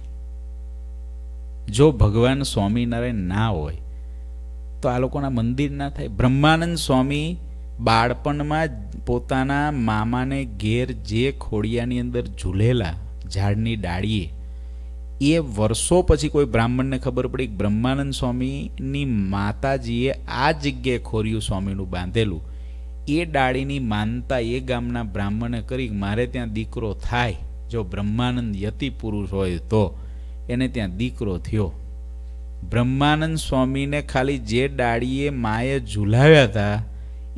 જો ભગવાન સ્વામિનારાયણ ના હોય તો આ લોકોના મંદિર ના થાય. બ્રહ્માનંદ સ્વામી બાળપણમાં પોતાના મામાને ઘેર જે ખોડિયાની અંદર ઝૂલેલા ઝાડની ડાળીએ, એ વર્ષો પછી કોઈ બ્રાહ્મણને ખબર પડી બ્રહ્માનંદ સ્વામીની માતાજીએ આ જગ્યાએ ખોરિયું સ્વામીનું બાંધેલું. એ ડાળીની માનતા એ ગામના બ્રાહ્મણે કરી મારે ત્યાં દીકરો થાય. જો બ્રહ્માનંદ યતિ પુરુષ હોય તો એને ત્યાં દીકરો થયો. બ્રહ્માનંદ સ્વામીને ખાલી જે ડાળીએ માએ ઝુલાવ્યા હતા,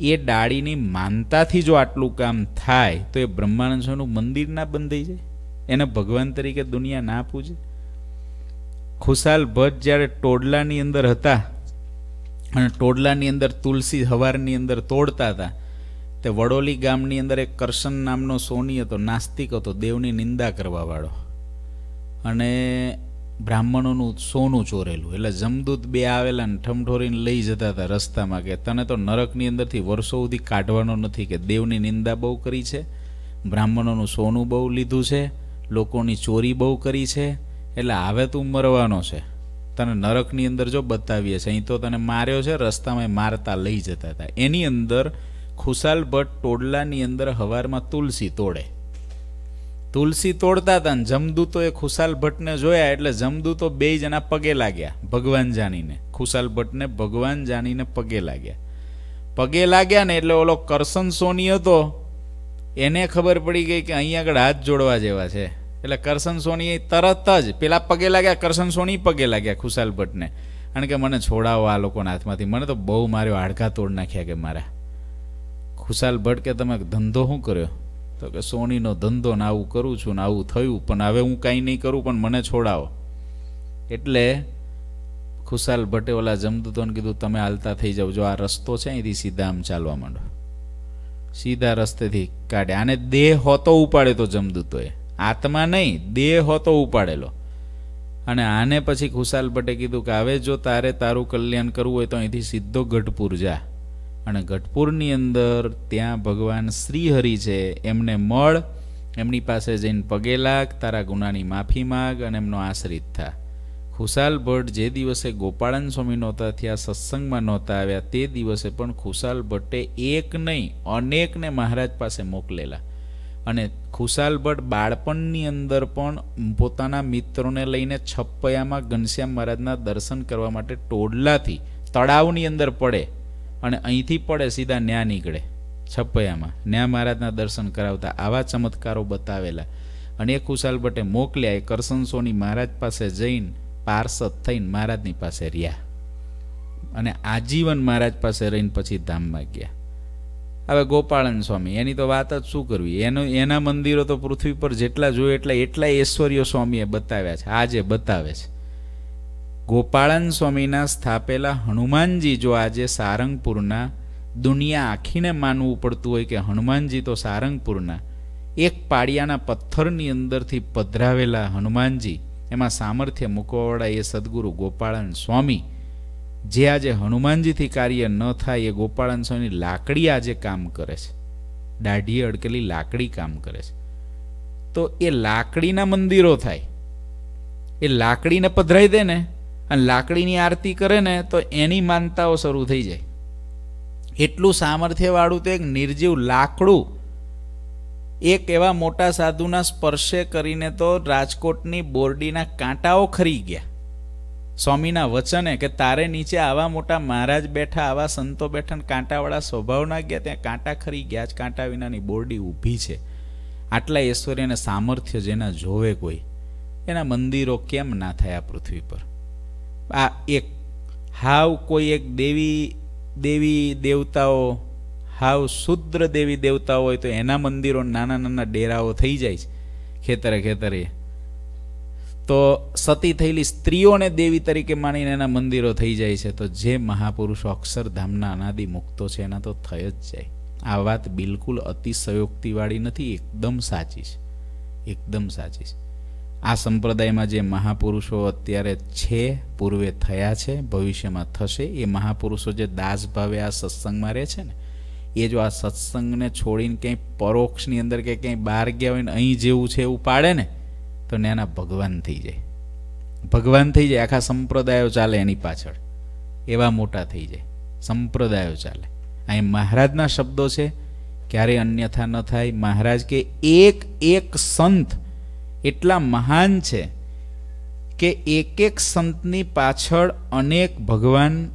એ ડાળીની માનતાથી જો આટલું કામ થાય, તો એ બ્રહ્માનંદ સ્વામીનું મંદિર ના બંધાઈ જાય? એને ભગવાન તરીકે દુનિયા ના પૂજે? ખુશાલ ભટ્ટ જ્યારે ટોડલાની અંદર હતા અને ટોડલાની અંદર તુલસી હવારની અંદર તોડતા હતા, તે વડોલી ગામની અંદર એક કરશન નામનો સોની હતો, નાસ્તિક હતો, દેવની નિંદા કરવાવાળો અને બ્રાહ્મણોનું સોનું ચોરેલું. એટલે જમદૂત બે આવેલા ને ઠમઠોરીને લઈ જતા હતા રસ્તામાં કે તને તો નરકની અંદરથી વર્ષો સુધી કાઢવાનો નથી કે દેવની નિંદા બહુ કરી છે, બ્રાહ્મણોનું સોનું બહુ લીધું છે, લોકોની ચોરી બહુ કરી છે, એટલે હવે તું મરવાનો છે. તને નરકની અંદર જો બતાવીએ છે, અહીં તો તને માર્યો છે, રસ્તામાં મારતા લઈ જતા હતા. એની અંદર ખુશાલ ભટ્ટ ટોડલાની અંદર હવારમાં તુલસી તોડે. તુલસી તોડતા હતા ને જમદૂતોએ ખુશાલ ભટ્ટને જોયા એટલે જમદૂતો બે જણા પગે લાગ્યા. ભગવાન જાણીને. ખુશાલ ભટ્ટને ભગવાન જાણીને પગે લાગ્યા. પગે લાગ્યા ને એટલે ઓલો કરશન સોની હતો, એને ખબર પડી ગઈ કે અહીં આગળ હાથ જોડવા જેવા છે. એટલે કરશન સોની તરત જ પેલા પગે લાગ્યા, કરશન સોની પગે લાગ્યા ખુશાલ ભટ્ટને. કારણ કે મને છોડાવો આ લોકોના હાથમાંથી. મને તો બહુ માર્યો, હાડકા તોડ નાખ્યા કે મારા. ખુશાલ ભટ્ટ કે તમે ધંધો શું કર્યો? તો કે સોનીનો ધંધો ને આવું કરું છું ને આવું થયું, પણ હવે હું કાંઈ નહીં કરું, પણ મને છોડાવો. એટલે ખુશાલ ભટ્ટે ઓલા જમદૂતોને કીધું, તમે હાલતા થઈ જાઓ. જો આ રસ્તો છે અહીંથી સીધા આમ ચાલવા માંડો. સીધા રસ્તેથી કાઢે. આને દેહ હોતો ઉપાડે તો જમદૂતોએ. આત્મા નહીં, દેહ હોતો ઉપાડેલો. અને આને પછી ખુશાલ ભટ્ટે કીધું કે, હવે જો તારે તારું કલ્યાણ કરવું હોય તો અહીંથી સીધો ગઢપુર જા. અને ગઢપુરની અંદર ત્યાં ભગવાન શ્રીહરિ છે. એમને મળ, એમની પાસે જઈને પગે લાગ, તારા ગુનાની માફી માગ અને એમનો આશ્રિત થા. ખુશાલ ભટ્ટ જે દિવસે ગોપાળન સ્વામી નહોતા થયા, સત્સંગમાં નહોતા આવ્યા, તે દિવસે પણ ખુશાલ ભટ્ટે એક નહીં અનેકને મહારાજ પાસે મોકલેલા. અને ખુશાલ ભટ્ટ બાળપણની અંદર પણ પોતાના મિત્રોને લઈને છપ્પયામાં ઘનશ્યામ મહારાજના દર્શન કરવા માટે ટોડલાથી, તળાવની અંદર પડે. અને અહીંથી પડે સીધા ન્યા નીકળે. છપૈયામાં ન્યા મહારાજના દર્શન કરાવતા આવા ચમત્કારો બતાવેલા. અને એ ખુશાલ ભટ્ટે મોકલ્યા, એ કરસન સોની મહારાજ પાસે જઈને પાર્ષદ થઈને મહારાજની પાસે રહ્યા. અને આજીવન મહારાજ પાસે રહીને પછી ધામમાં ગયા. હવે ગોપાળન સ્વામી, એની તો વાત જ શું કરવી? એનો એના મંદિરો તો પૃથ્વી પર જેટલા જોઈએ એટલા એટલા ઐશ્વર્ય સ્વામીએ બતાવ્યા છે, આજે બતાવે છે. ગોપાળન સ્વામીના સ્થાપેલા હનુમાનજી જો આજે સારંગપુરના દુનિયા આખીને માનવું પડતું હોય કે હનુમાનજી તો સારંગપુરના, એક પાડિયાના પથ્થરની અંદરથી પધરાવેલા હનુમાનજી, એમાં સામર્થ્ય મૂકવાવાળા એ સદગુરુ ગોપાળન સ્વામી, જે આજે હનુમાનજીથી કાર્ય ન થાય એ ગોપાળન સ્વામીની લાકડી આજે કામ કરે છે. દાઢીએ અડકેલી લાકડી કામ કરે છે. તો એ લાકડીના મંદિરો થાય. એ લાકડીને પધરાઈ દે ને અને લાકડીની આરતી કરે ને તો એની માનતાઓ શરૂ થઈ જાય. એટલું સામર્થ્યવાળું તો એક નિર્જીવ લાકડું એક એવા મોટા સાધુના સ્પર્શે કરીને તો રાજકોટની બોરડીના કાંટાઓ ખરી ગયા. સ્વામીના વચને કે તારે નીચે આવા મોટા મહારાજ બેઠા, આવા સંતો બેઠા કાંટાવાળા સ્વભાવના ગયા, ત્યાં કાંટા ખરી ગયા જ કાંટા વિનાની બોરડી ઊભી છે. આટલા ઐશ્વર્યને સામર્થ્ય જેના જોવે કોઈ, એના મંદિરો કેમ ના થાય પૃથ્વી પર? આ એક હાવ કોઈ એક દેવી દેવી દેવતાઓ, હાવ શુદ્ર દેવી દેવતાઓ હોય તો એના મંદિરો નાના નાના ડેરાઓ થઈ જાય છે, ખેતરે ખેતરે. તો સતી થયેલી સ્ત્રીઓને દેવી તરીકે માનીને એના મંદિરો થઈ જાય છે, તો જે મહાપુરુષો અક્ષરધામના અનાદિ મુક્તો છે, એના તો થઈ જ જાય. આ વાત બિલકુલ અતિશયોક્તિવાળી નથી, એકદમ સાચી છે. એકદમ સાચી છે. આ સંપ્રદાયમાં જે મહાપુરુષો અત્યારે છે, પૂર્વે થયા છે, ભવિષ્યમાં થશે, એ મહાપુરુષો જે દાસ ભાવે આ સત્સંગમાં રહે છે ને, એ જો આ સત્સંગને છોડીને ક્યાંય પરોક્ષની અંદર કે ક્યાંય બહાર ગયા હોય ને, અહીં જેવું છે એવું પાડે ને, તો એના ભગવાન થઈ જાય. ભગવાન થઈ જાય, આખા સંપ્રદાયો ચાલે એની પાછળ. એવા મોટા થઈ જાય. સંપ્રદાયો ચાલે. અહીં મહારાજના શબ્દો છે ક્યારે અન્યથા ન થાય. મહારાજ કે એક એક સંત એટલા મહાન છે કે એક એક સંતની પાછળ અનેક ભગવાન,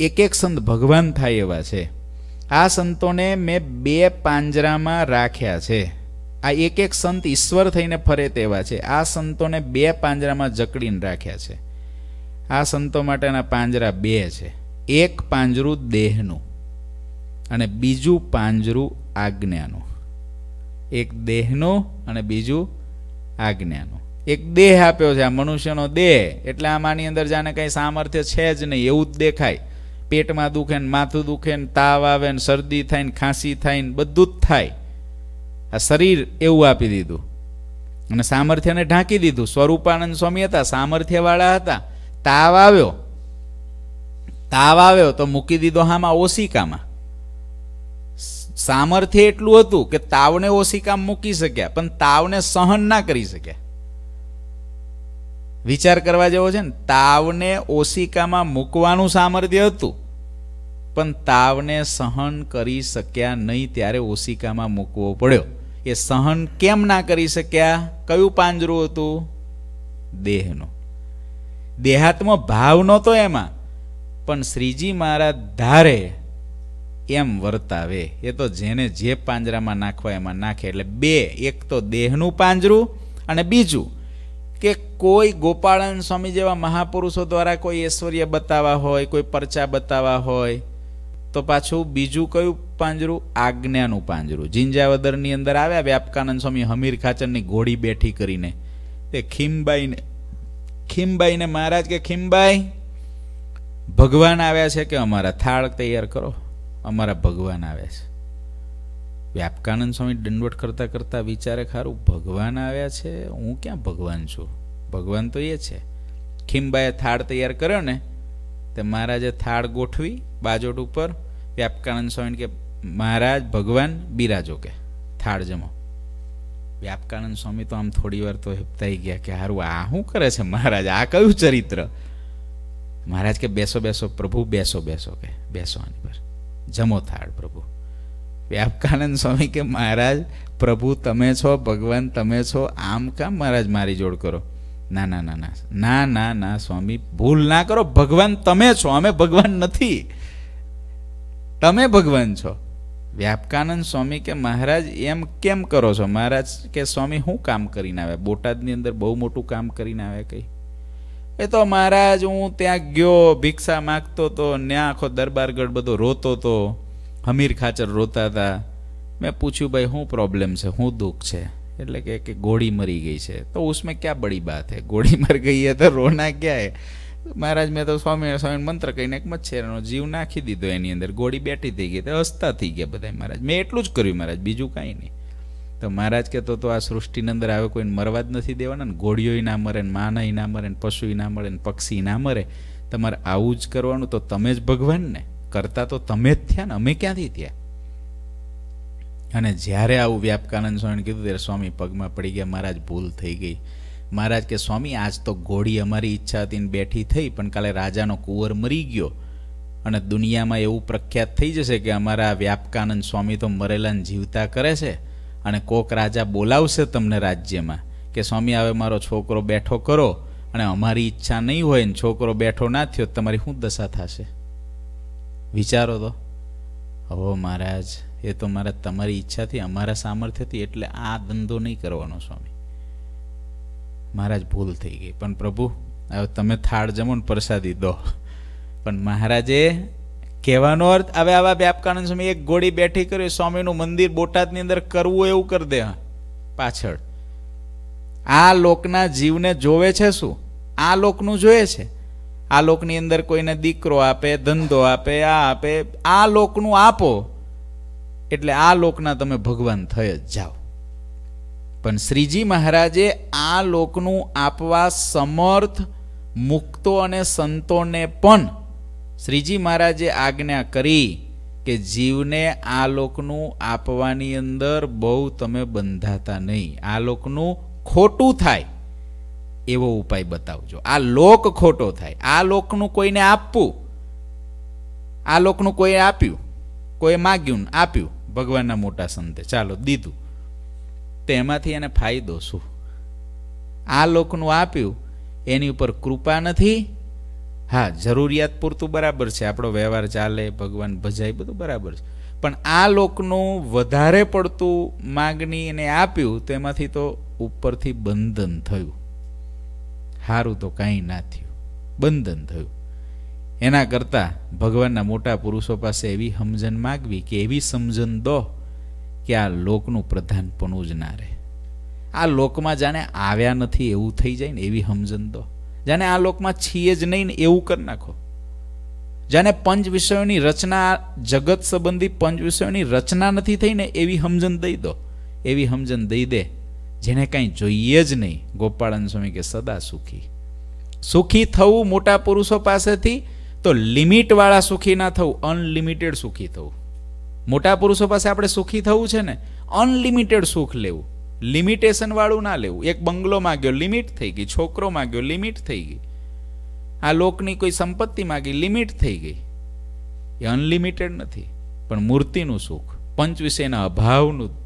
એક એક સંત ભગવાન થાય એવા છે. આ સંતોને મેં બે પાંજરામાં રાખ્યા છે. આ એક એક સંત ઈશ્વર થઈને ફરે તેવા છે. આ સંતોને બે પાંજરામાં જકડીને રાખ્યા છે. આ સંતો માટેના પાંજરા બે છે. એક પાંજરું દેહનું અને બીજું પાંજરું આજ્ઞાનું. એક દેહનું અને બીજું આજ્ઞાનું. એક દેહ આપ્યો છે, આ મનુષ્યનો દેહ. એટલે આમાંની અંદર જાણે કંઈ સામર્થ્ય છે જ નહીં, એવું જ દેખાય. પેટમાં દુખે ને માથું દુખે ને તાવ આવે ને શરદી થાય ને ખાંસી થાય ને બધું જ થાય. આ શરીર એવું આપી દીધું. અને સામર્થ્યને ઢાંકી દીધું. સ્વરૂપાનંદ સ્વામી હતા, સામર્થ્યવાળા હતા. તાવ આવ્યો. તાવ આવ્યો તો મૂકી દીધો હામાં ઓશિકામાં. સામર્થ્ય એટલું હતું કે તાવને ઓશિકા મૂકી શક્યા, પણ તાવને સહન ના કરી શક્યા. વિચાર કરવા જેવો છે ને, તાવને ઓશિકામાં મૂકવાનું સામર્થ્ય હતું, પણ તાવને સહન કરી શક્યા નહીં ત્યારે ઓશિકામાં મૂકવો પડ્યો. એ સહન કેમ ના કરી શક્યા? કયું પાંજરું હતું? દેહનું. દેહાત્મ ભાવ નહોતો એમાં, પણ શ્રીજી મહારાજ ધારે એમ વર્તાવે. એ તો જેને જે પાંજરામાં નાખવા એમાં નાખે. એટલે બે, એક તો દેહનું પાંજરું અને બીજું કે કોઈ ગોપાળન સ્વામી જેવા મહાપુરુષો દ્વારા કોઈ ઐશ્વર્ય બતાવવા હોય, કોઈ પરચા બતાવવા હોય, તો પાછું બીજું કયું પાંજરું? આજ્ઞાનું પાંજરું. જિંજાવદરની અંદર આવ્યા વ્યાપકાનંદ સ્વામી હમીર ખાચરની ઘોડી બેઠી કરીને. તે ખીમબાઈને ખીમબાઈને મહારાજ કે, ખીમબાઈ, ભગવાન આવ્યા છે કે અમારા? થાળ તૈયાર કરો. અમારા ભગવાન આવ્યા છે. વ્યાપકાનંદ સ્વામી દંડવટ કરતાં કરતાં વિચારે ખારું, ભગવાન આવ્યા છે, હું ક્યાં ભગવાન છું? ભગવાન તો એ છે. ખીમબાએ થાળ તૈયાર કર્યો ને, તે મહારાજે થાળ ગોઠવી બાજોટ ઉપર વ્યાપકાનંદ સ્વામી કે, મહારાજ, ભગવાન બિરાજો કે, થાળ જમો. વ્યાપકાનંદ સ્વામી તો આમ થોડી વાર તો હેપતાઈ ગયા કે, હારું, આ શું કરે છે મહારાજ? આ કયું ચરિત્ર? મહારાજ કે, બેસો બેસો, પ્રભુ, બેસો બેસો કે, બેસો આની પર. જમો થાળ પ્રભુ. વ્યાપકાનંદ સ્વામી કે, મહારાજ, પ્રભુ તમે છો, ભગવાન તમે છો, આમ કામ મહારાજ મારી જોડ કરો. ના ના ના ના ના ના ના, સ્વામી, ભૂલ ના કરો. ભગવાન તમે છો, અમે ભગવાન નથી. તમે ભગવાન છો. વ્યાપકાનંદ સ્વામી કે, મહારાજ, એમ કેમ કરો છો? મહારાજ કે, સ્વામી શું કામ કરીને આવ્યા. બોટાદની અંદર બહુ મોટું કામ કરીને આવ્યા કઈ? એ તો મહારાજ, હું ત્યાં ગયો, ભિક્ષા માગતો તો ત્યાં આખો દરબારગઢ બધો રોતો તો, હમીર ખાચર રોતા હતા મેં પૂછ્યું, ભાઈ, શું પ્રોબ્લેમ છે? શું દુઃખ છે? એટલે કે કે ગોળી મરી ગઈ છે. તો ઉસમે ક્યાં બડી બાત હે? ગોળી મર ગઈ હે તો રોના ક્યાં હે? મહારાજ, મેં તો સ્વામી સ્વામી મંત્ર કહીને એક મચ્છેરનો જીવ નાખી દીધો એની અંદર. ગોળી બેઠી થઈ ગઈ. તો હસતા થઈ ગયા બધા મહારાજ. મેં એટલું જ કર્યું મહારાજ. બીજું કાંઈ નહીં. તો મહારાજ કહેતો તો આ સૃષ્ટિની અંદર આવે કોઈને મરવા જ નથી દેવાના ને? ઘોડીઓ ના મરે ને માના ના મરે ને પશુ ના મળે ને પક્ષી ના મરે. તમારે આવું જ કરવાનું તો તમે જ ભગવાન ને કરતા તો તમે જ થયા ને, અમે ક્યાંથી થયા? અને જ્યારે આવું વ્યાપકાનંદ સ્વામી કીધું, ત્યારે સ્વામી પગમાં પડી ગયા. મહારાજ ભૂલ થઈ ગઈ. મહારાજ કે, સ્વામી, આજ તો ઘોડી અમારી ઈચ્છા હતી ને બેઠી થઈ, પણ કાલે રાજાનો કુંવર મરી ગયો. અને દુનિયામાં એવું પ્રખ્યાત થઈ જશે કે અમારા વ્યાપકાનંદ સ્વામી તો મરેલાને જીવતા કરે છે. અને કોક રાજા બોલાવશે તમને રાજ્યમાં કે, સ્વામી, હવે મારો છોકરો બેઠો કરો અને અમારી ઈચ્છા નહીં હોય ને છોકરો બેઠો ના થયો તમારી શું દશા થશે? વિચારો તો. હવો મહારાજ, એ તો મારા, તમારી ઈચ્છાથી, અમારા સામર્થ્યથી એટલે આ ધંધો નહીં કરવાનો, સ્વામી. મહારાજ ભૂલ થઈ ગઈ. પણ પ્રભુ, હવે તમે થાળ જમો ને પ્રસાદી દો. પણ મહારાજે કહેવાનો અર્થ, હવે આવા વ્યાપકાનંદ સ્વામી એક ગોળી બેઠી કરી, સ્વામીનું મંદિર બોટાદની અંદર કરવું એવું કરી દે. પાછળ. આ લોકના જીવને જોવે છે શું? આ લોકનું જોઈએ છે? આ લોકની અંદર કોઈને દીકરો આપે, ધંધો આપે, આ આપે, આ લોકનું આપો. એટલે આ લોકના તમે ભગવાન થઈ જ જાઓ. પણ શ્રીજી મહારાજે આ લોકનું આપવા સમર્થ, મુક્તો અને સંતોને પણ શ્રીજી મહારાજે આજ્ઞા કરી કે જીવને આ લોકનું આપવાની અંદર બહુ તમે બંધાતા નહીં. આ લોકનું ખોટું થાય એવો ઉપાય બતાવજો. આ લોક ખોટો થાય. આ લોકનું કોઈને આપવું, આ લોકનું કોઈ આપ્યું કોઈ માગ્યું આપ્યું, ભગવાનના મોટા સંતે. ચાલો દીધું. તેમાંથી એને ફાયદો શું? આ લોકનું આપ્યું, એની ઉપર કૃપા નથી હા, જરૂરિયાત પૂરતું બરાબર છે. આપણો વ્યવહાર ચાલે, ભગવાન ભજાય બધું બરાબર છે. પણ આ લોકનું વધારે પડતું માગણી એને આપ્યું તેમાંથી તો ઉપરથી બંધન થયું. સારું તો કાંઈ ના થયું. બંધન થયું. એના કરતાં ભગવાનના મોટા પુરુષો પાસે એવી સમજણ માગવી કે એવી સમજણ દો કે આ લોકનું પ્રધાનપણું જ ના રહે. આ લોકમાં જાણે આવ્યા નથી એવું થઈ જાય ને એવી સમજણ દો. જાણે આ લોકમાં છીએ જ નહીં ને એવું કરી નાખો. જાણે પંચ વિષયોની રચના જગત સંબંધી પંચ વિષયોની રચના નથી થઈ ને એવી સમજણ દઈ દો. એવી સમજણ દઈ દે, જેને કાંઈ જોઈએ જ નહીં. ગોપાળન સ્વામી કે સદા સુખી. સુખી થવું મોટા પુરુષો પાસેથી તો લિમિટવાળા સુખી ના થવું, અનલિમિટેડ સુખી થવું. મોટા પુરુષો પાસે આપણે સુખી થવું છે ને, અનલિમિટેડ સુખ લેવું. લિમિટેશન વાળું ના લેવું. એક બંગલો માગ્યો લિમિટ થઈ ગઈ. છોકરો માગ્યો લિમિટ થઈ ગઈ. આ લોકની કોઈ સંપત્તિ માગી લિમિટ થઈ ગઈ. એ અનલિમિટેડ નથી. પણ મૂર્તિનું સુખ. પંચ વિષયના અભાવનું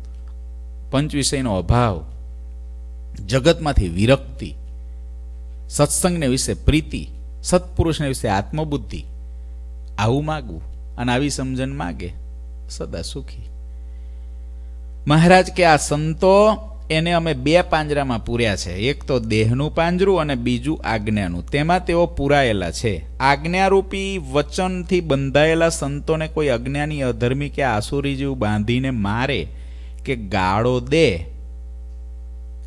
પંચ વિષયનો અભાવ. જગતમાંથી વિરક્તિ. સત્સંગને વિશે પ્રીતિ. સત્પુરુષને વિશે આત્મબુદ્ધિ. આવું માગવું અને આવી સમજણ માગે, સદા સુખી. મહારાજ કે આ સંતો એને અમે બે પાંજરામાં પૂર્યા છે. એક તો દેહનું પાંજરું અને બીજું આજ્ઞાનું. તેમાં તેઓ પૂરાયેલા છે. આજ્ઞારૂપી વચનથી બંધાયેલા સંતોને કોઈ અજ્ઞાની અધર્મી કે આસુરી જેવું બાંધીને મારે કે ગાળો દે,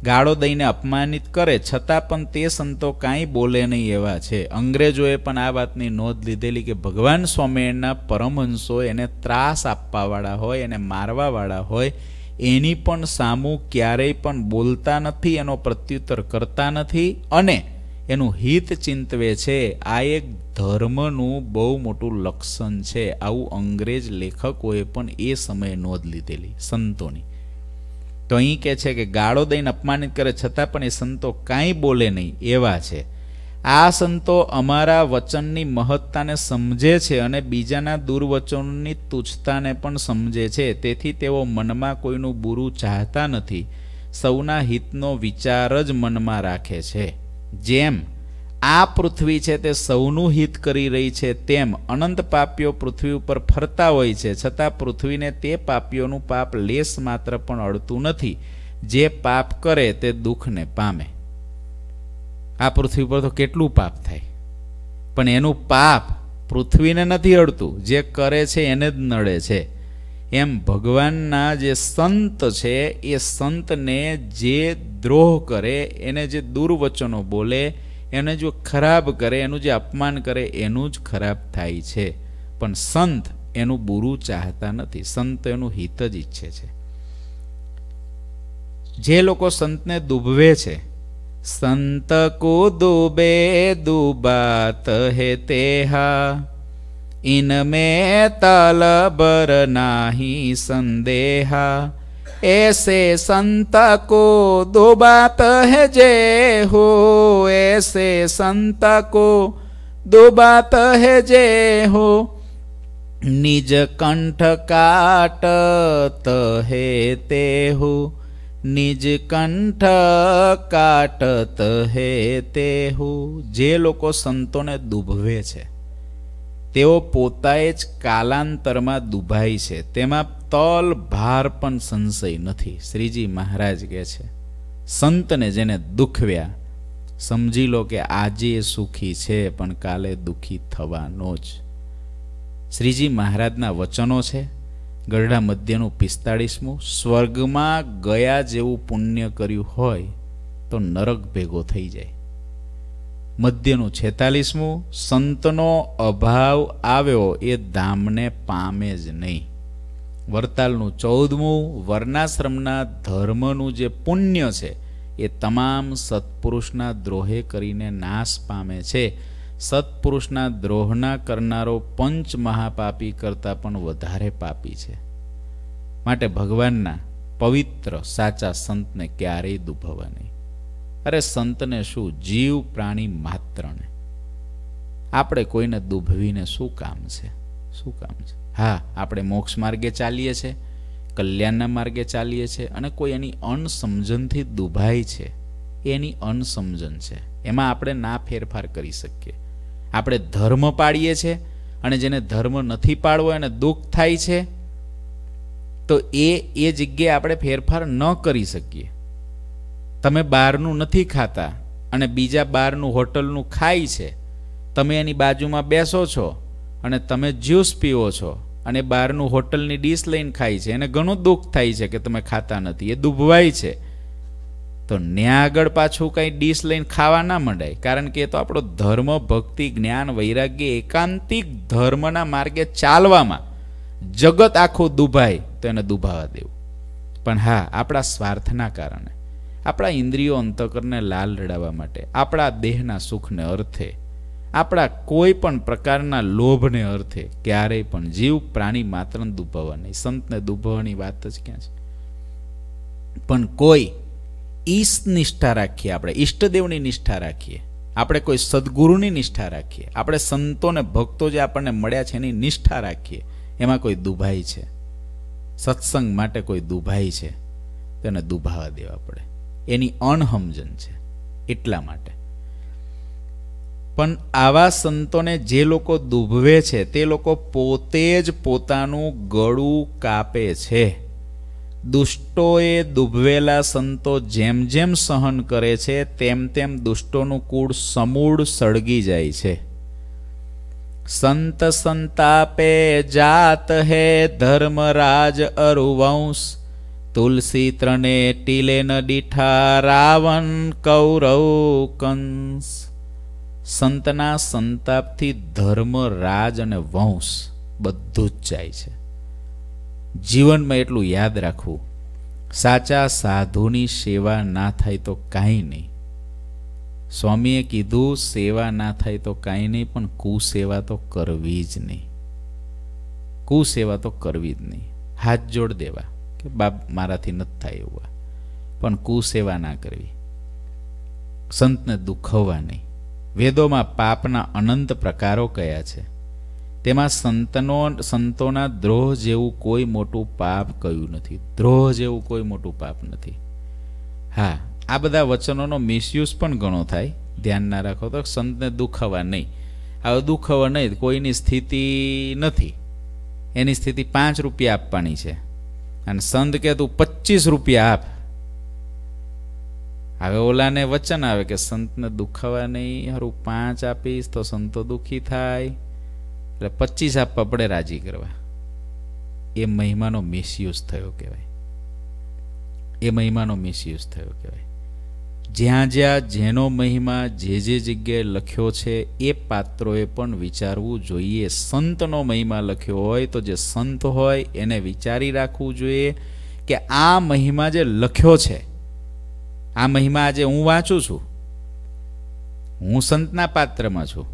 ગાળો દઈને અપમાનિત કરે, છતાં પણ તે સંતો કાંઈ બોલે નહીં એવા છે. અંગ્રેજોએ પણ આ વાતની નોંધ લીધેલી કે ભગવાન સ્વામિનારાયણના પરમહંસો એને ત્રાસ આપવાવાળા હોય, એને મારવાવાળા હોય એની પણ સામું ક્યારેય પણ બોલતા નથી, એનો પ્રત્યુત્તર કરતા નથી અને એનું હિત ચિંતવે છે. આ એક ધર્મનું બહુ મોટું લક્ષણ છે. આવું અંગ્રેજ લેખકોએ પણ એ સમયે નોંધ લીધેલી, સંતોની. તો અહીં કહે છે કે ગાળો દઈને અપમાનિત કરે છતાં પણ એ સંતો કાંઈ બોલે નહીં, એવા છે. આ સંતો અમારા વચનની મહત્તાને સમજે છે અને બીજાના દુર્વચનોની તુચ્છતાને પણ સમજે છે. તેથી તેઓ મનમાં કોઈનું બુરું ચાહતા નથી. સૌના હિતનો વિચાર જ મનમાં રાખે છે. જેમ આ પૃથ્વી છે તે સૌનું હિત કરી રહી છે, તેમ અનંત પાપીઓ પૃથ્વી ઉપર ફરતા હોય છે. છતાં પૃથ્વીને તે પાપીઓનું પાપ લેસ માત્ર પણ અડતું નથી. જે પાપ કરે તે દુઃખને પામે. આ પૃથ્વી પર તો કેટલું પાપ થાય. પણ એનું પાપ પૃથ્વીને નથી અડતું જે કરે છે એને જ નડે છે. એમ ભગવાનના જે સંત છે, એ સંતને જે દ્રોહ કરે, એને જે દુર્વચનો બોલે, એને જો ખરાબ કરે, એનું જે અપમાન કરે, એનું જ ખરાબ થાય છે. પણ સંત એનું બુરું ચાહતા નથી. સંત એનું હિત જ ઈચ્છે છે. જે લોકો સંતને દુભવે છે संत को दुबे दुबात है तेहा। इनमें तल बर नाही संदेहा। ऐसे संत को दो बात है जे हो ऐसे संत को दो बात है जे हो निज कंठ काटत है ते हो નિજ કંઠ કાટત હે તેહુ. જે લોકો સંતોને દુભવે છે, તેઓ પોતાએ જ કાલાંતરમાં દુભાય છે. તેમાં તલ ભાર પણ સંશય નથી. શ્રીજી મહારાજ કહે છે, સંતને જેને દુખવ્યા, સમજી લો કે આજે સુખી છે, પણ કાલે દુખી થવાનો જ. શ્રીજી મહારાજના વચનો છે ગરડા મધ્યનું પિસ્તાળીસમું સ્વર્ગમાં ગયા જેવું પુણ્ય કર્યું હોય તો નરક ભેગો થઈ જાય. મધ્યનું છેતાલીસમું, સંતનો અભાવ આવ્યો એ ધામને પામે જ નહીં. વરતાલનું ચૌદમું, વર્ણાશ્રમના ધર્મનું જે પુણ્ય છે એ તમામ સત્પુરુષના દ્રોહે કરીને નાશ પામે છે. સત્પુરુષના દ્રોહના કરનારો પંચ મહાપાપી કરતાં પણ વધારે પાપી છે. માટે ભગવાનના પવિત્ર, સાચા સંતને ક્યારેય દુભવા નહીં. અરે સંતને શું? જીવ, પ્રાણી માત્રને. આપણે કોઈને દુભવીને શું કામ છે? શું કામ છે? હા, આપણે મોક્ષ માર્ગે ચાલીએ છીએ, કલ્યાણના માર્ગે ચાલીએ છીએ અને કોઈ એની અણસમજણથી દુભાય છે. એની અણસમજણ છે. એમાં આપણે ના ફેરફાર કરી શકીએ. આપણે ધર્મ પાડીએ છીએ અને જેને ધર્મ નથી પાડવો એને દુઃખ થાય છે, તો એ એ જગ્યાએ આપણે ફેરફાર ન કરી શકીએ. તમે બહારનું નથી ખાતા અને બીજા બહારનું હોટલનું ખાય છે. તમે એની બાજુમાં બેસો છો અને તમે જ્યુસ પીવો છો અને બહારનું હોટલની ડીશ લઈને ખાય છે. એને ઘણું દુઃખ થાય છે કે તમે ખાતા નથી. એ દુભવાય છે. તો ન્યા આગળ પાછું કંઈ ડીશ લઈને ખાવા ના મંડાય. કારણ કે એ તો આપણો ધર્મ, ભક્તિ, જ્ઞાન, વૈરાગ્ય, એકાંતિક ધર્મના માર્ગે ચાલવામાં જગત આખું દુભાય, તો એને દુભાવા દેવું. પણ હા, આપણા સ્વાર્થના કારણે, આપણા ઇન્દ્રિયો અંતકરને લાલ રડાવવા માટે, આપણા દેહના સુખને અર્થે, આપણા કોઈ પણ પ્રકારના લોભને અર્થે ક્યારેય પણ જીવ પ્રાણી માત્રને દુભાવવા નહીં. સંતને દુભાવવાની વાત જ ક્યાં છે? પણ કોઈ ઈષ્ટ નિષ્ઠા રાખીએ આપણે, ઈષ્ટદેવની નિષ્ઠા રાખીએ. આપણે કોઈ સદગુરુની નિષ્ઠા રાખીએ. આપણે સંતોને, ભક્તો જે આપણને મળ્યા છે એની નિષ્ઠા રાખીએ. એમાં કોઈ દુભાઈ છે. સત્સંગ માટે કોઈ દુભાઈ છે. તેને દુભાવા દેવા પડે. એની અણહમજન છે. એટલા માટે. પણ આવા સંતોને જે લોકો દુભવે છે, તે લોકો પોતે જ પોતાનું ગળું કાપે છે. દુષ્ટોએ દુભવેલા સંતો જેમ જેમ સહન કરે છે, તેમ તેમ દુષ્ટોનું કુળ સમૂળ સળગી જાય છે. સંત સંતાપે જાત હે ધર્મરાજ અરુવંશ, તુલસી ત્રણે ટીલે ન દીઠા રાવણ કૌરવ કંસ. સંતના સંતાપથી ધર્મ રાજ અને વંશ બધું જ જાય છે. જીવનમાં એટલું યાદ રાખવું. સાચા સાધુની સેવા ના થાય તો કાંઈ નહીં. સ્વામીએ કીધું, સેવા ના થાય તો કાંઈ નહીં, પણ કુસેવા તો કરવી જ નહીં. કુસેવા તો કરવી જ નહીં. હાથ જોડ દેવા, કે બાપ, મારાથી નથી થાય એવું પણ કુસેવા ના કરવી. સંતને દુખવવા નહીં. વેદોમાં પાપના અનંત પ્રકારો કયા છે? તેમાં સંતનો, સંતોના દ્રોહ જેવું કોઈ મોટું પાપ કયું નથી. દ્રોહ જેવું કોઈ મોટું પાપ નથી. હા, આ બધા વચનોનો મિસયુઝ પણ ઘણો થાય. ધ્યાન ના રાખો તો સંતને દુખાવા નહીં. હવે દુખાવા નહીં, કોઈની સ્થિતિ નથી. એની સ્થિતિ પાંચ રૂપિયા આપવાની છે. અને સંત કે તું પચીસ રૂપિયા આપ. હવે ઓલાને વચન આવે કે સંતને દુખાવા નહીં, હારું પાંચ આપીશ તો સંતો દુઃખી થાય. એટલે પચીસ આપવા પડે રાજી કરવા. એ મહિમાનો મિસયુઝ થયો કહેવાય. એ મહિમાનો મિસયુઝ થયો કહેવાય. જ્યાં જ્યાં જેનો મહિમા જે જે જગ્યાએ લખ્યો છે, એ પાત્રોએ પણ વિચારવું જોઈએ. સંતનો મહિમા લખ્યો હોય તો જે સંત હોય, એને વિચારી રાખવું જોઈએ કે આ મહિમા જે લખ્યો છે, આ મહિમા આજે હું વાંચું છું? હું સંતના પાત્રમાં છું.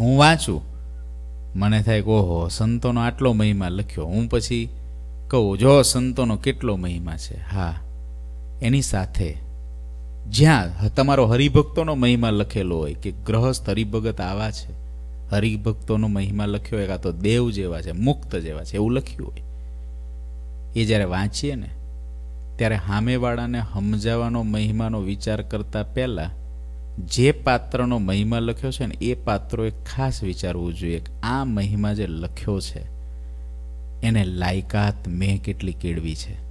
હું વાંચું? મને થાય કે ઓહો, સંતોનો આટલો મહિમા લખ્યો. હું પછી કહું, જો સંતોનો કેટલો મહિમા છે? હા, એની સાથે જ્યાં તમારો હરિભક્તોનો મહિમા લખેલો હોય કે ગ્રહસ્થ હરિભગત આવા છે, હરિભક્તોનો મહિમા લખ્યો હોય કાં તો દેવ જેવા છે, મુક્ત જેવા છે, એવું લખ્યું હોય. એ જ્યારે વાંચીએ ને, ત્યારે સામેવાળાને સમજાવવાનો મહિમાનો વિચાર કરતા પહેલાં જે પાત્રનો મહિમા લખ્યો છે ને, એ પાત્રોએ ખાસ વિચારવું જોઈએ આ મહિમા જે લખ્યો છે, એને લાયકાત મેં કેટલી કેળવી છે?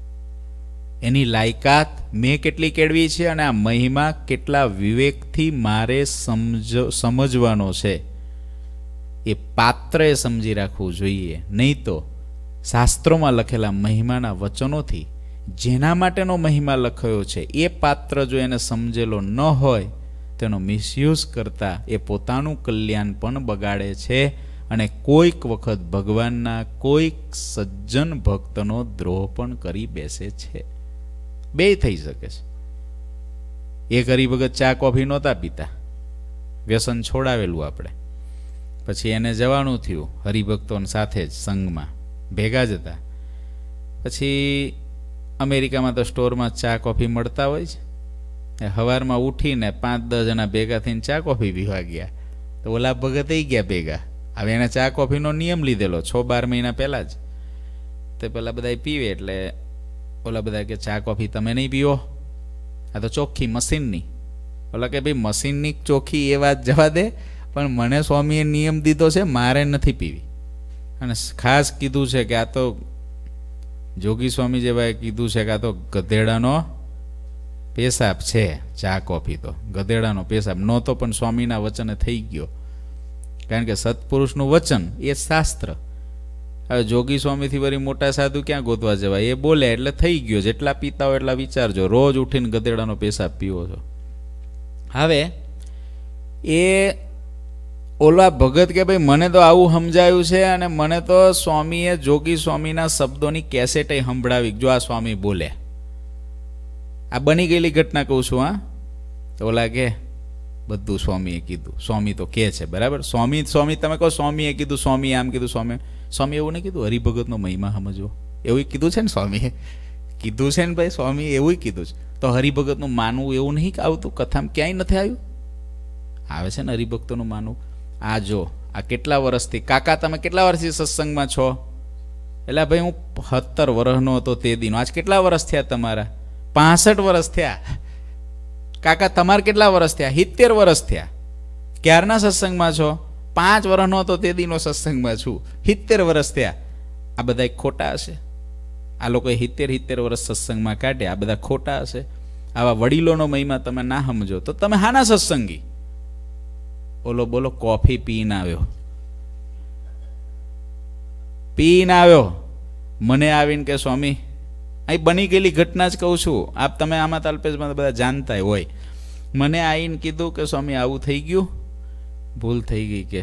એની લાયકાત મેં કેટલી કેળવી છે અને આ મહિમા કેટલા વિવેકથી મારે સમજ, સમજવાનો છે? એ પાત્રએ સમજી રાખવું જોઈએ. નહીં તો શાસ્ત્રોમાં લખેલા મહિમાના વચનોથી જેના માટેનો મહિમા લખાયો છે, એ પાત્ર જો એને સમજેલો ન હોય તેનો મિસયુઝ કરતા એ પોતાનું કલ્યાણ પણ બગાડે છે અને કોઈક વખત ભગવાનના કોઈક સજ્જન ભક્તનો દ્રોહ પણ કરી બેસે છે. બે થઈ શકે છે. એક હરિભગત ચા, કોફી નહોતા પીતા. વ્યસન છોડાવેલું આપણે. પછી એને જવાનું થયું હરિભક્તો સાથે જ સંઘમાં. ભેગા જ હતા. પછી અમેરિકામાં તો સ્ટોરમાં ચા, કોફી મળતા હોય છે. સવારમાં ઉઠીને પાંચ દસ જણા ભેગા થઈને ચા કોફી પીવા ગયા. તો ઓલા ભગત ગયા ભેગા. હવે એને ચા કોફીનો નિયમ લીધેલો, છ બાર મહિના પહેલાં જ. તે પેલા બધા પીવે એટલે ઓલા બધા કે, ચા કોફી તમે નહીં પીવો? આ તો ચોખ્ખી મશીનની. ઓલા કે, ભાઈ, મશીનની ચોખ્ખી એ વાત જવા દે, પણ મને સ્વામીએ નિયમ દીધો છે, મારે નથી પીવી. અને ખાસ કીધું છે કે આ તો જોગી સ્વામી જેવાએ કીધું છે કે આ તો ગધેડાનો પેશાબ છે ચા, કોફી તો. ગધેડાનો પેશાબ. નહોતો પણ સ્વામીના વચને થઈ ગયો. કારણ કે સત્પુરુષનું વચન એ શાસ્ત્ર. હવે જોગી સ્વામીથી વળી મોટા સાધુ ક્યાં ગોતવા જવાય? એ બોલે એટલે થઈ ગયો. જેટલા પીતા હોય એટલા વિચારજો. રોજ ઉઠીને ગધેડાનો પેશાબ પીવો છો. હવે એ ઓલા ભગત કે ભાઈ, મને તો આવું સમજાયું છે અને મને તો સ્વામીએ, જોગી સ્વામીના શબ્દોની કેસેટ સંભળાવી. જો આ સ્વામી બોલે. આ બની ગયેલી ઘટના કહું છું, હા? તો ઓલા કે, બધું સ્વામીએ કીધું. સ્વામી તો કે છે, બરાબર? સ્વામી સ્વામી, તમે કહો, સ્વામીએ કીધું, સ્વામી આમ કીધું, સ્વામી સ્વામી એવું નહીં કીધું, હરિભગતનો મહિમા સમજવો. એવું કીધું છે ને સ્વામીએ? કીધું છે ને ભાઈ, સ્વામી એવું કીધું છે. તો હરિભગતનું માનવું એવું નહીં આવતું? કથામાં ક્યાંય નથી આવ્યું? આવે છે ને હરિભક્તોનું માનવું? આ જો, આ કેટલા વર્ષથી? કાકા, તમે કેટલા વર્ષથી સત્સંગમાં છો? એટલે ભાઈ, હું સત્તર વર્ષનો હતો તે દિનો. આજ કેટલા વર્ષ થયા તમારા? પાસઠ વર્ષ થયા. કાકા, તમારે કેટલા વર્ષ થયા? સિત્તેર વર્ષ થયા. ક્યારના સત્સંગમાં છો? પાંચ વર્ષનો હતો તે દીનો સત્સંગમાં છું. સિત્તેર વર્ષ થયા. આ બધા ખોટા હશે. આ લોકોએ સિત્તેર સિત્તેર વર્ષ સત્સંગમાં કાઢ્યા. આ બધા ખોટા હશે. આવા વડીલોનો મહિમા તમે ના સમજો. તો તમે હાના સત્સંગી? ઓલો બોલો, કોફી પીને આવ્યો. પીને આવ્યો. મને આવીને કે, સ્વામી અહીં બની ગયેલી ઘટના જ કહું છું. આપ તમે આમાં તાલપેજમાં બધા જાણતા હોય. મને આવીને કીધું કે, સ્વામી, આવું થઈ ગયું. ભૂલ થઈ ગઈ કે,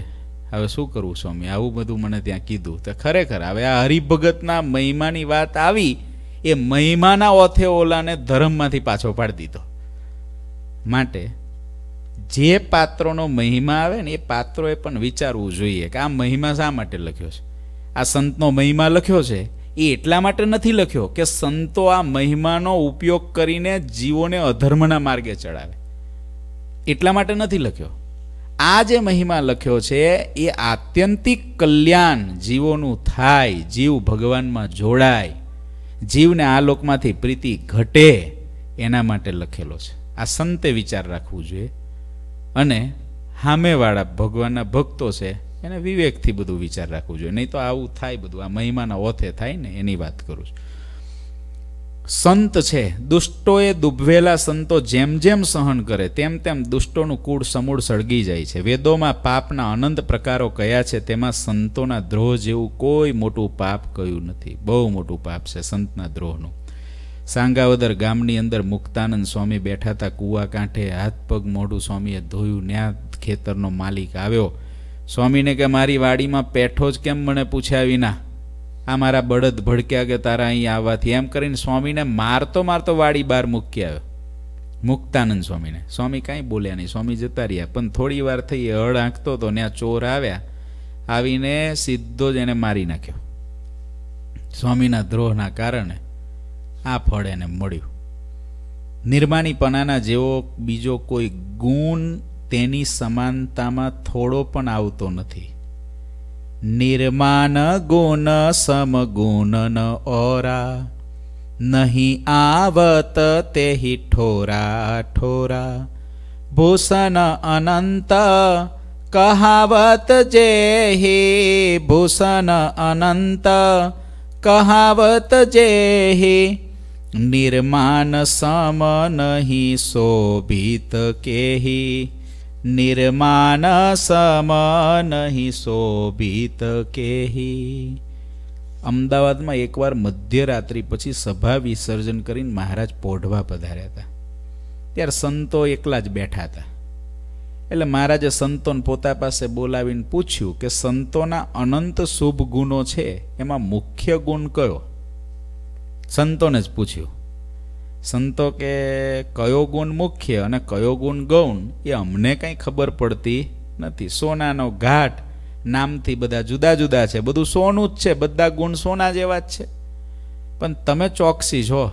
હવે શું કરવું સ્વામી? આવું બધું મને ત્યાં કીધું. તો ખરેખર હવે આ હરિભગતના મહિમાની વાત આવી, એ મહિમાના ઓથે ઓલાને ધર્મમાંથી પાછો પાડી દીધો. માટે જે પાત્રોનો મહિમા આવે ને, એ પાત્રોએ પણ વિચારવું જોઈએ કે આ મહિમા શા માટે લખ્યો છે? આ સંતનો મહિમા લખ્યો છે? એ એટલા માટે નથી લખ્યો કે સંતો આ મહિમાનો ઉપયોગ કરીને જીવોને અધર્મના માર્ગે ચડાવે. એટલા માટે નથી લખ્યો. આ જે મહિમા લખ્યો છે, એ આત્યંતિક કલ્યાણ જીવોનું થાય, જીવ ભગવાનમાં જોડાય, જીવને આ લોકમાંથી પ્રીતિ ઘટે એના માટે લખેલો છે. આ સંતે વિચાર રાખવું જોઈએ. અને સામેવાળા ભગવાનના ભક્તો છે એને વિવેકથી બધું વિચાર રાખવું જોઈએ. નહીં તો આવું થાય બધું. આ મહિમાના ઓથે થાય ને એની વાત કરું છું. સંત છે. દુષ્ટોએ દુભવેલા સંતો જેમ જેમ સહન કરે, તેમ તેમ દુષ્ટોનું કૂળ સમૂળ સળગી જાય છે. વેદોમાં પાપના અનંત પ્રકારો કયા છે તેમાં સંતોના દ્રોહ જેવું કોઈ મોટું પાપ કયું નથી. બહુ મોટું પાપ છે સંતના દ્રોહનું. સાંગાવદર ગામની અંદર મુક્તાનંદ સ્વામી બેઠા હતા. કૂવા કાંઠે હાથ પગ મોઢું સ્વામીએ ધોયું, ન્યા ખેતરનો માલિક આવ્યો. સ્વામીને કે, મારી વાડીમાં પેઠો જ કેમ મને પૂછ્યા વિના? આ મારા બળદ ભડક્યા કે તારા અહીં આવવાથી? એમ કરીને સ્વામીને મારતો મારતો વાડી બહાર મૂકી આવ્યો. મુક્તાનંદ સ્વામીને. સ્વામી કાંઈ બોલ્યા નહીં. સ્વામી જતા રહ્યા. પણ થોડી વાર થઈ હળ આંકતો તો ત્યાં ચોર આવ્યા. આવીને સીધો જ એને મારી નાખ્યો. સ્વામીના દ્રોહના કારણે આ ફળ એને મળ્યું. નિર્માણીપણાના જેવો બીજો કોઈ ગુણ તેની સમાનતામાં થોડો પણ આવતો નથી. નિર્માન ગુણ સમગુણ ઓરા, નહીં આવત તેહી ઠોરા ઠોરા. ભૂષણ અનંત કહાવત જે હે ભૂષણ અનંત કહાવત જે હે નિર્માણ સમ નહીં શોભિત કેહી નિર્માન સમ નહીં શોભિત કેહી. અમદાવાદમાં એકવાર મધ્યરાત્રિ પછી સભા વિસર્જન કરીને મહારાજ પોઢવા પધાર્યા હતા. ત્યારે સંતો એકલા જ બેઠા હતા. એટલે મહારાજે સંતોને પોતા પાસે બોલાવીને પૂછ્યું કે સંતોના અનંત શુભ ગુણો છે, એમાં મુખ્ય ગુણ કયો? સંતોને જ પૂછ્યું. સંતો કે કયો ગુણ મુખ્ય અને કયો ગુણ ગૌણ, એ અમને કંઈ ખબર પડતી નથી. સોનાનો ઘાટ નામથી બધા જુદા જુદા છે. બધું સોનું જ છે. બધા ગુણ સોના જેવા જ છે. પણ તમે ચોકસી છો.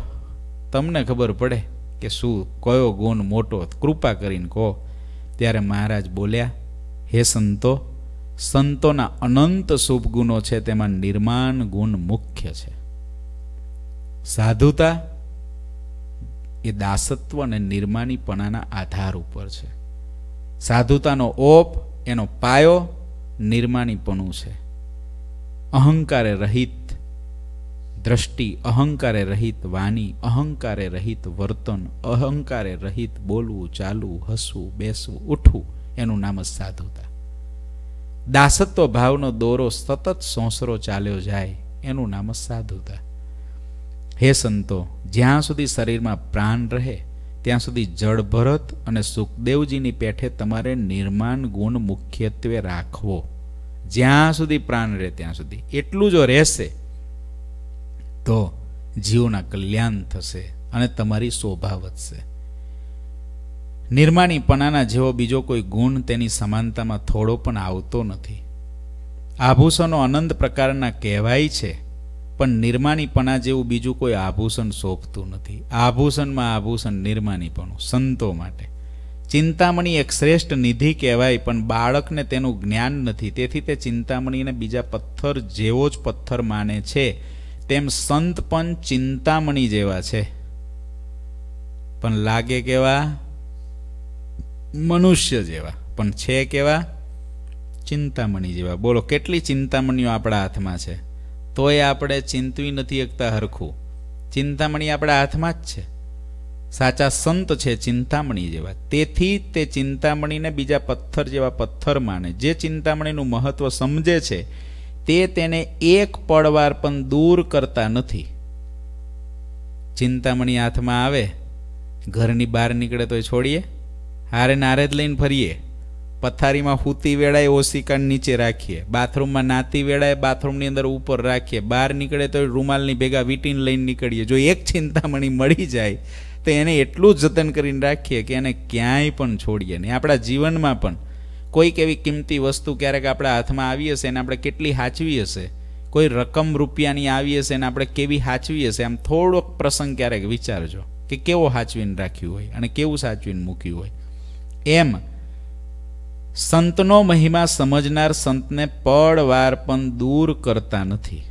તમને ખબર પડે કે શું, કયો ગુણ મોટો. કૃપા કરીને કહો. ત્યારે મહારાજ બોલ્યા, હે સંતો, સંતોના અનંત શુભ ગુણો છે. તેમાં નિર્માણ ગુણ મુખ્ય છે. સાધુતા એ દાસત્વ અને નિર્માણીપણાના આધાર ઉપર છે. સાધુતાનો ઓપ, એનો પાયો નિર્માણીપણું છે. અહંકારે રહિત દ્રષ્ટિ, અહંકારે રહિત વાણી, અહંકારે રહિત વર્તન, અહંકારે રહિત બોલવું, ચાલવું, હસવું, બેસવું, ઉઠવું, એનું નામ જ સાધુતા. દાસત્વ ભાવનો દોરો સતત સોંસરો ચાલ્યો જાય, એનું નામ જ સાધુતા. હે સંતો, જ્યાં સુધી શરીરમાં પ્રાણ રહે, ત્યાં સુધી જળભરત અને સુખદેવજીની પેઠે તમારે નિર્માણ ગુણ મુખ્યત્વે રાખવો. જ્યાં સુધી પ્રાણ રહે ત્યાં સુધી. એટલું જો રહેશે, તો જીવના કલ્યાણ થશે અને તમારી શોભા વધશે. નિર્માણીપણાના જેવો બીજો કોઈ ગુણ તેની સમાનતામાં થોડો પણ આવતો નથી. આભૂષણો અનંત પ્રકારના કહેવાય છે. પણ નિર્માણીપણા જેવું બીજું કોઈ આભૂષણ શોભતું નથી. આભૂષણમાં આભૂષણ, નિર્માણીપણું, સંતો માટે. ચિંતામણી એક શ્રેષ્ઠ નિધિ કહેવાય, પણ બાળકને તેનું જ્ઞાન નથી. તેથી તે ચિંતામણીને બીજા પથ્થર જેવો જ પથ્થર માને છે. તેમ સંત પણ ચિંતામણી જેવા છે. પણ લાગે કેવા? મનુષ્ય જેવા. પણ છે કેવા? ચિંતામણી જેવા. બોલો, કેટલી ચિંતામણીઓ આપણા હાથમાં છે? તોય આપણે ચિંતવી નથી શકતા હરખું. ચિંતામણી આપણા હાથમાં જ છે. સાચા સંત છે ચિંતામણી જેવા. તેથી તે ચિંતામણીને બીજા પથ્થર જેવા પથ્થર માને. જે ચિંતામણીનું મહત્વ સમજે છે, તે તેને એક પડવાર પણ દૂર કરતા નથી. ચિંતામણી હાથમાં આવે, ઘરની બહાર નીકળે તો છોડીએ. હારે નારે જ લઈને ફરીએ. પથારીમાં હૂતી વેળાએ ઓશિકા નીચે રાખીએ. બાથરૂમમાં નાતી વેળાએ બાથરૂમની અંદર ઉપર રાખીએ. બહાર નીકળે તો રૂમાલની ભેગા વીટીને લઈને નીકળીએ. જો એક ચિંતામણી મળી જાય, તો એને એટલું જતન કરીને રાખીએ કે એને ક્યાંય પણ છોડીએ નહીં. આપણા જીવનમાં પણ કોઈક એવી કિંમતી વસ્તુ ક્યારેક આપણા હાથમાં આવી હશે એને આપણે કેટલી હાચવી હશે? કોઈ રકમ રૂપિયાની આવી હશે એને આપણે કેવી હાચવી હશે? આમ થોડોક પ્રસંગ ક્યારેક વિચારજો કે કેવો હાચવીને રાખ્યું હોય અને કેવું સાચવીને મૂક્યું હોય. એમ સંતનો મહિમા સમજનાર સંતને પળવાર પણ દૂર કરતા નથી.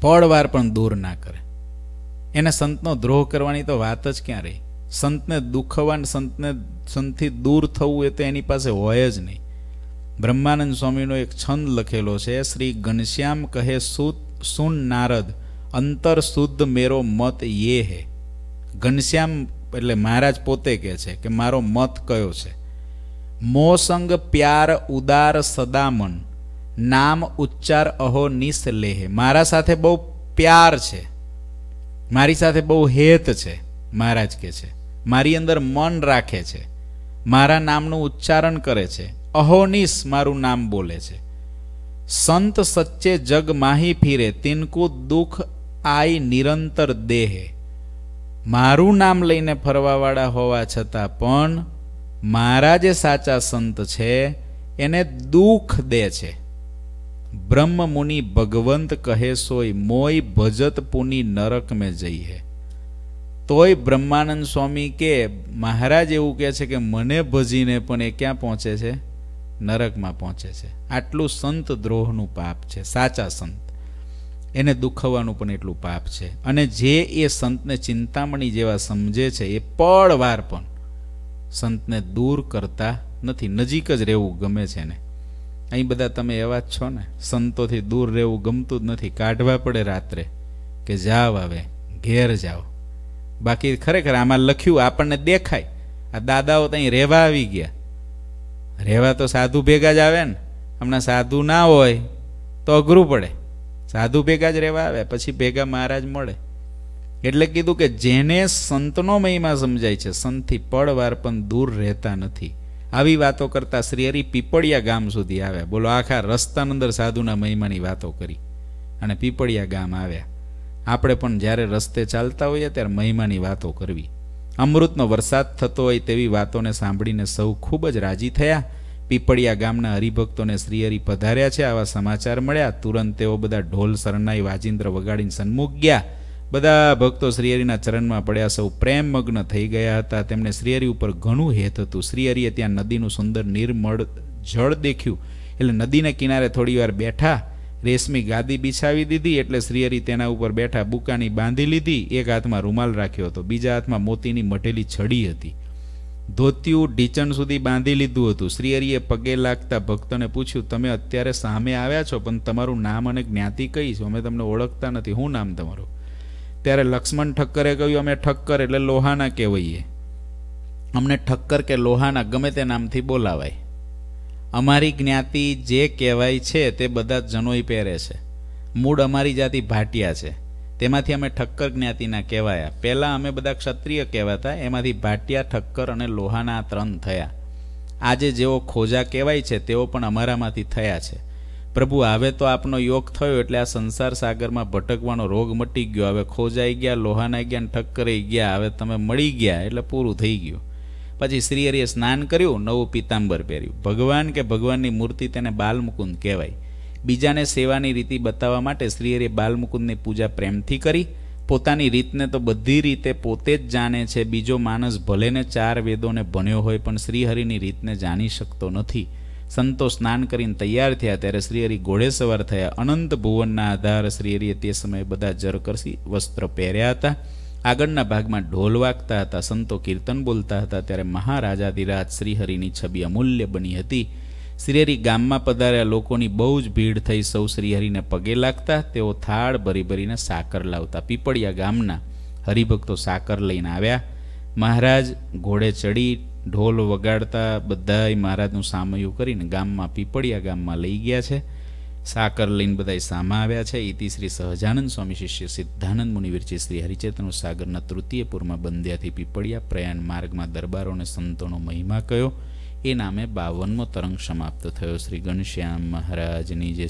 પળવાર પણ દૂર ના કરે. એને સંતનો દ્રોહ કરવાની તો વાત જ ક્યાં રહી? સંતને દુખવા સંતને સંતથી દૂર થવું એ તો એની પાસે હોય જ નહીં. બ્રહ્માનંદ સ્વામીનો એક છંદ લખેલો છે, શ્રી ઘનશ્યામ કહે સુત, સુન નારદ, અંતર શુદ્ધ મેરો મત યે હે. ઘનશ્યામ એટલે મહારાજ પોતે કહે છે કે, મારો મત કયો છે? મોસંગ પ્યાર ઉદાર સદામન, નામ ઉચ્ચાર અહો નિસ લેહ. મારા સાથે બહુ પ્યાર છે. મારી સાથે બહુ હેત છે, મહારાજ કે છે. મારી અંદર મન રાખે છે. મારા નામનું ઉચ્ચારણ કરે છે. અહોનિસ મારું નામ બોલે છે. સંત સચ્ચે જગ માહી ફીરે, તિનકુ દુઃખ આઈ નિરંતર દેહે. મારું નામ લઈને ફરવાવાળા હોવા છતાં પણ મારા જે સાચા સંત છે, એને દુઃખ દે છે. બ્રહ્મ મુનિ ભગવંત કહે સોય, મોય ભજત પુની નરક મેં જઈએ. તોય બ્રહ્માનંદ સ્વામી કે, મહારાજ એવું કહે છે કે, મને ભજીને પણ એ ક્યાં પહોંચે છે? નરકમાં પહોંચે છે. આટલું સંત દ્રોહનું પાપ છે, સાચા સંત. એને દુખવવાનું પણ એટલું પાપ છે. અને જે એ સંતને ચિંતામણી જેવા સમજે છે, એ પળવાર પણ. સંતને દૂર કરતા નથી, નજીક જ રહેવું ગમે છે ને અહીં બધા તમે એવા જ છો ને, સંતોથી દૂર રહેવું ગમતું જ નથી. કાઢવા પડે રાત્રે કે જાવ આવે ઘેર જાઓ. બાકી ખરેખર આમાં લખ્યું આપણને દેખાય. આ દાદાઓ ત્યાં રહેવા આવી ગયા. રહેવા તો સાધુ ભેગા જ આવે ને. હમણાં સાધુ ના હોય તો અઘરું પડે. સાધુ ભેગા જ રહેવા આવે, પછી ભેગા મહારાજ મળે. એટલે કીધું કે જેને સંતનો મહિમા સમજાય છે, સંતથી પળવાર પણ દૂર રહેતા નથી. આવી વાતો કરતા શ્રી હરિ પીપળિયા ગામ સુધી આવ્યા. બોલો, આખા રસ્તાની અંદર સાધુના મહિમાની વાતો કરી અને પીપળિયા ગામ આવ્યા. આપણે પણ જ્યારે રસ્તે ચાલતા હોઈએ ત્યારે મહિમાની વાતો કરવી. અમૃતનો વરસાદ થતો હોય તેવી વાતોને સાંભળીને સૌ ખૂબ જ રાજી થયા. પીપળિયા ગામના હરિભક્તોને શ્રીહરિ પધાર્યા છે. આવા સમાચાર મળ્યા. તુરંત તેઓ બધા ઢોલ સરનાઈ વાજિંદ્ર વગાડીને સન્મુખ ગયા. બધા ભક્તો શ્રીહરિના ચરણમાં પડ્યા, સૌ પ્રેમમગ્ન થઈ ગયા હતા. તેમને શ્રીહરિ ઉપર ઘણું હેત હતું. શ્રીહરિએ ત્યાં નદીનું સુંદર નિર્મળ જળ દેખ્યું. એટલે નદીના કિનારે થોડીવાર બેઠા, રેશમી ગાદી બિછાવી દીધી, એટલે શ્રીહરિ તેના ઉપર બેઠા બુકાની બાંધી લીધી, એક હાથમાં રૂમાલ રાખ્યો હતો, બીજા હાથમાં મોતીની મઢેલી છડી હતી. ધોતિયું ઢીચણ સુધી બાંધી લીધું હતું. શ્રીહરિએ પગે લાગતા ભક્તોને પૂછ્યું, તમે અત્યારે સામે આવ્યા છો, પણ તમારું નામ અને જ્ઞાતિ કઈ છો? અમે તમને ઓળખતા નથી. હું નામ તમારું? ત્યારે લક્ષ્મણ ઠક્કરે કહ્યું, અમે ઠક્કર એટલે લોહાના કહેવાઈએ. અમને ઠક્કર કે લોહાના ગમે તે નામથી બોલાવાય. અમારી જ્ઞાતિ જે કહેવાય છે તે બધા જનોઈ પહેરે છે. મૂળ અમારી જાતિ ભાટિયા છે. તેમાંથી અમે ઠક્કર જ્ઞાતિના કહેવાયા. પહેલાં અમે બધા ક્ષત્રિય કહેવાતા, એમાંથી ભાટિયા, ઠક્કર અને લોહાના ત્રણ થયા. આજે જેઓ ખોજા કહેવાય છે, તેઓ પણ અમારામાંથી થયા છે. પ્રભુ, હવે તો આપનો યોગ થયો એટલે આ સંસાર સાગરમાં ભટકવાનો રોગ મટી ગયો. હવે ખોજાઈ ગયા લોહાના ગયા ઠક્કરાઈ ગયા. હવે તમે મળી ગયા એટલે પૂરું થઈ ગયું. પછી શ્રીહરિએ સ્નાન કર્યું, નવું પીતાંબર પહેર્યું. ભગવાન કે ભગવાનની મૂર્તિ તેને બાલમુકુંદ કહેવાય. બીજાને સેવાની રીતિ બતાવવા માટે શ્રીહરિએ બાલમુકુંદની પૂજા પ્રેમથી કરી. પોતાની રીતને તો બધી રીતે પોતે જ જાણે છે. બીજો માણસ ભલેને ચાર વેદોને ભણ્યો હોય પણ શ્રીહરિની રીતને જાણી શકતો નથી. સંતો સ્નાન કરીને તૈયાર થયા ત્યારે શ્રીહરિ ઘોડે સવાર થયા. અનંત ભુવનના આધાર શ્રીહરિએ તે સમયે બધા જરકરસી વસ્ત્ર પહેર્યા હતા. આગળના ભાગમાં ઢોલ વાગતા હતા, સંતો કીર્તન બોલતા હતા. ત્યારે મહારાજાધિરાજ શ્રીહરિની છબી અમૂલ્ય બની હતી. શ્રીહરિ ગામમાં પધાર્યા લોકોની બહુ જ ભીડ થઈ. સૌ શ્રીહરિને પગે લાગતા તેઓ થાળ ભરી ભરીને સાકર લાવતા પીપળિયા ગામના હરિભક્તો સાકર લઈને આવ્યા. મહારાજ ઘોડે ચડી ઢોલ વગાડતા બધાય મહારાજનું સામયું કરીને ગામમાં પીપળિયા ગામમાં લઈ ગયા છે. સાકર લઈને બધા સામા આવ્યા છે. ઇતિ શ્રી સહજાનંદ સ્વામી શિષ્ય સિદ્ધાનંદ મુનિ વિરચિત શ્રી હરિચેતન સાગરના તૃતીયપુરમાં બંધ્યાથી પીપળિયા પ્રયાણ માર્ગમાં દરબારો અને સંતોનો મહિમા કયો? એ નામે બાવનમો તરંગ સમાપ્ત થયો. શ્રી ઘનશ્યામ મહારાજની જે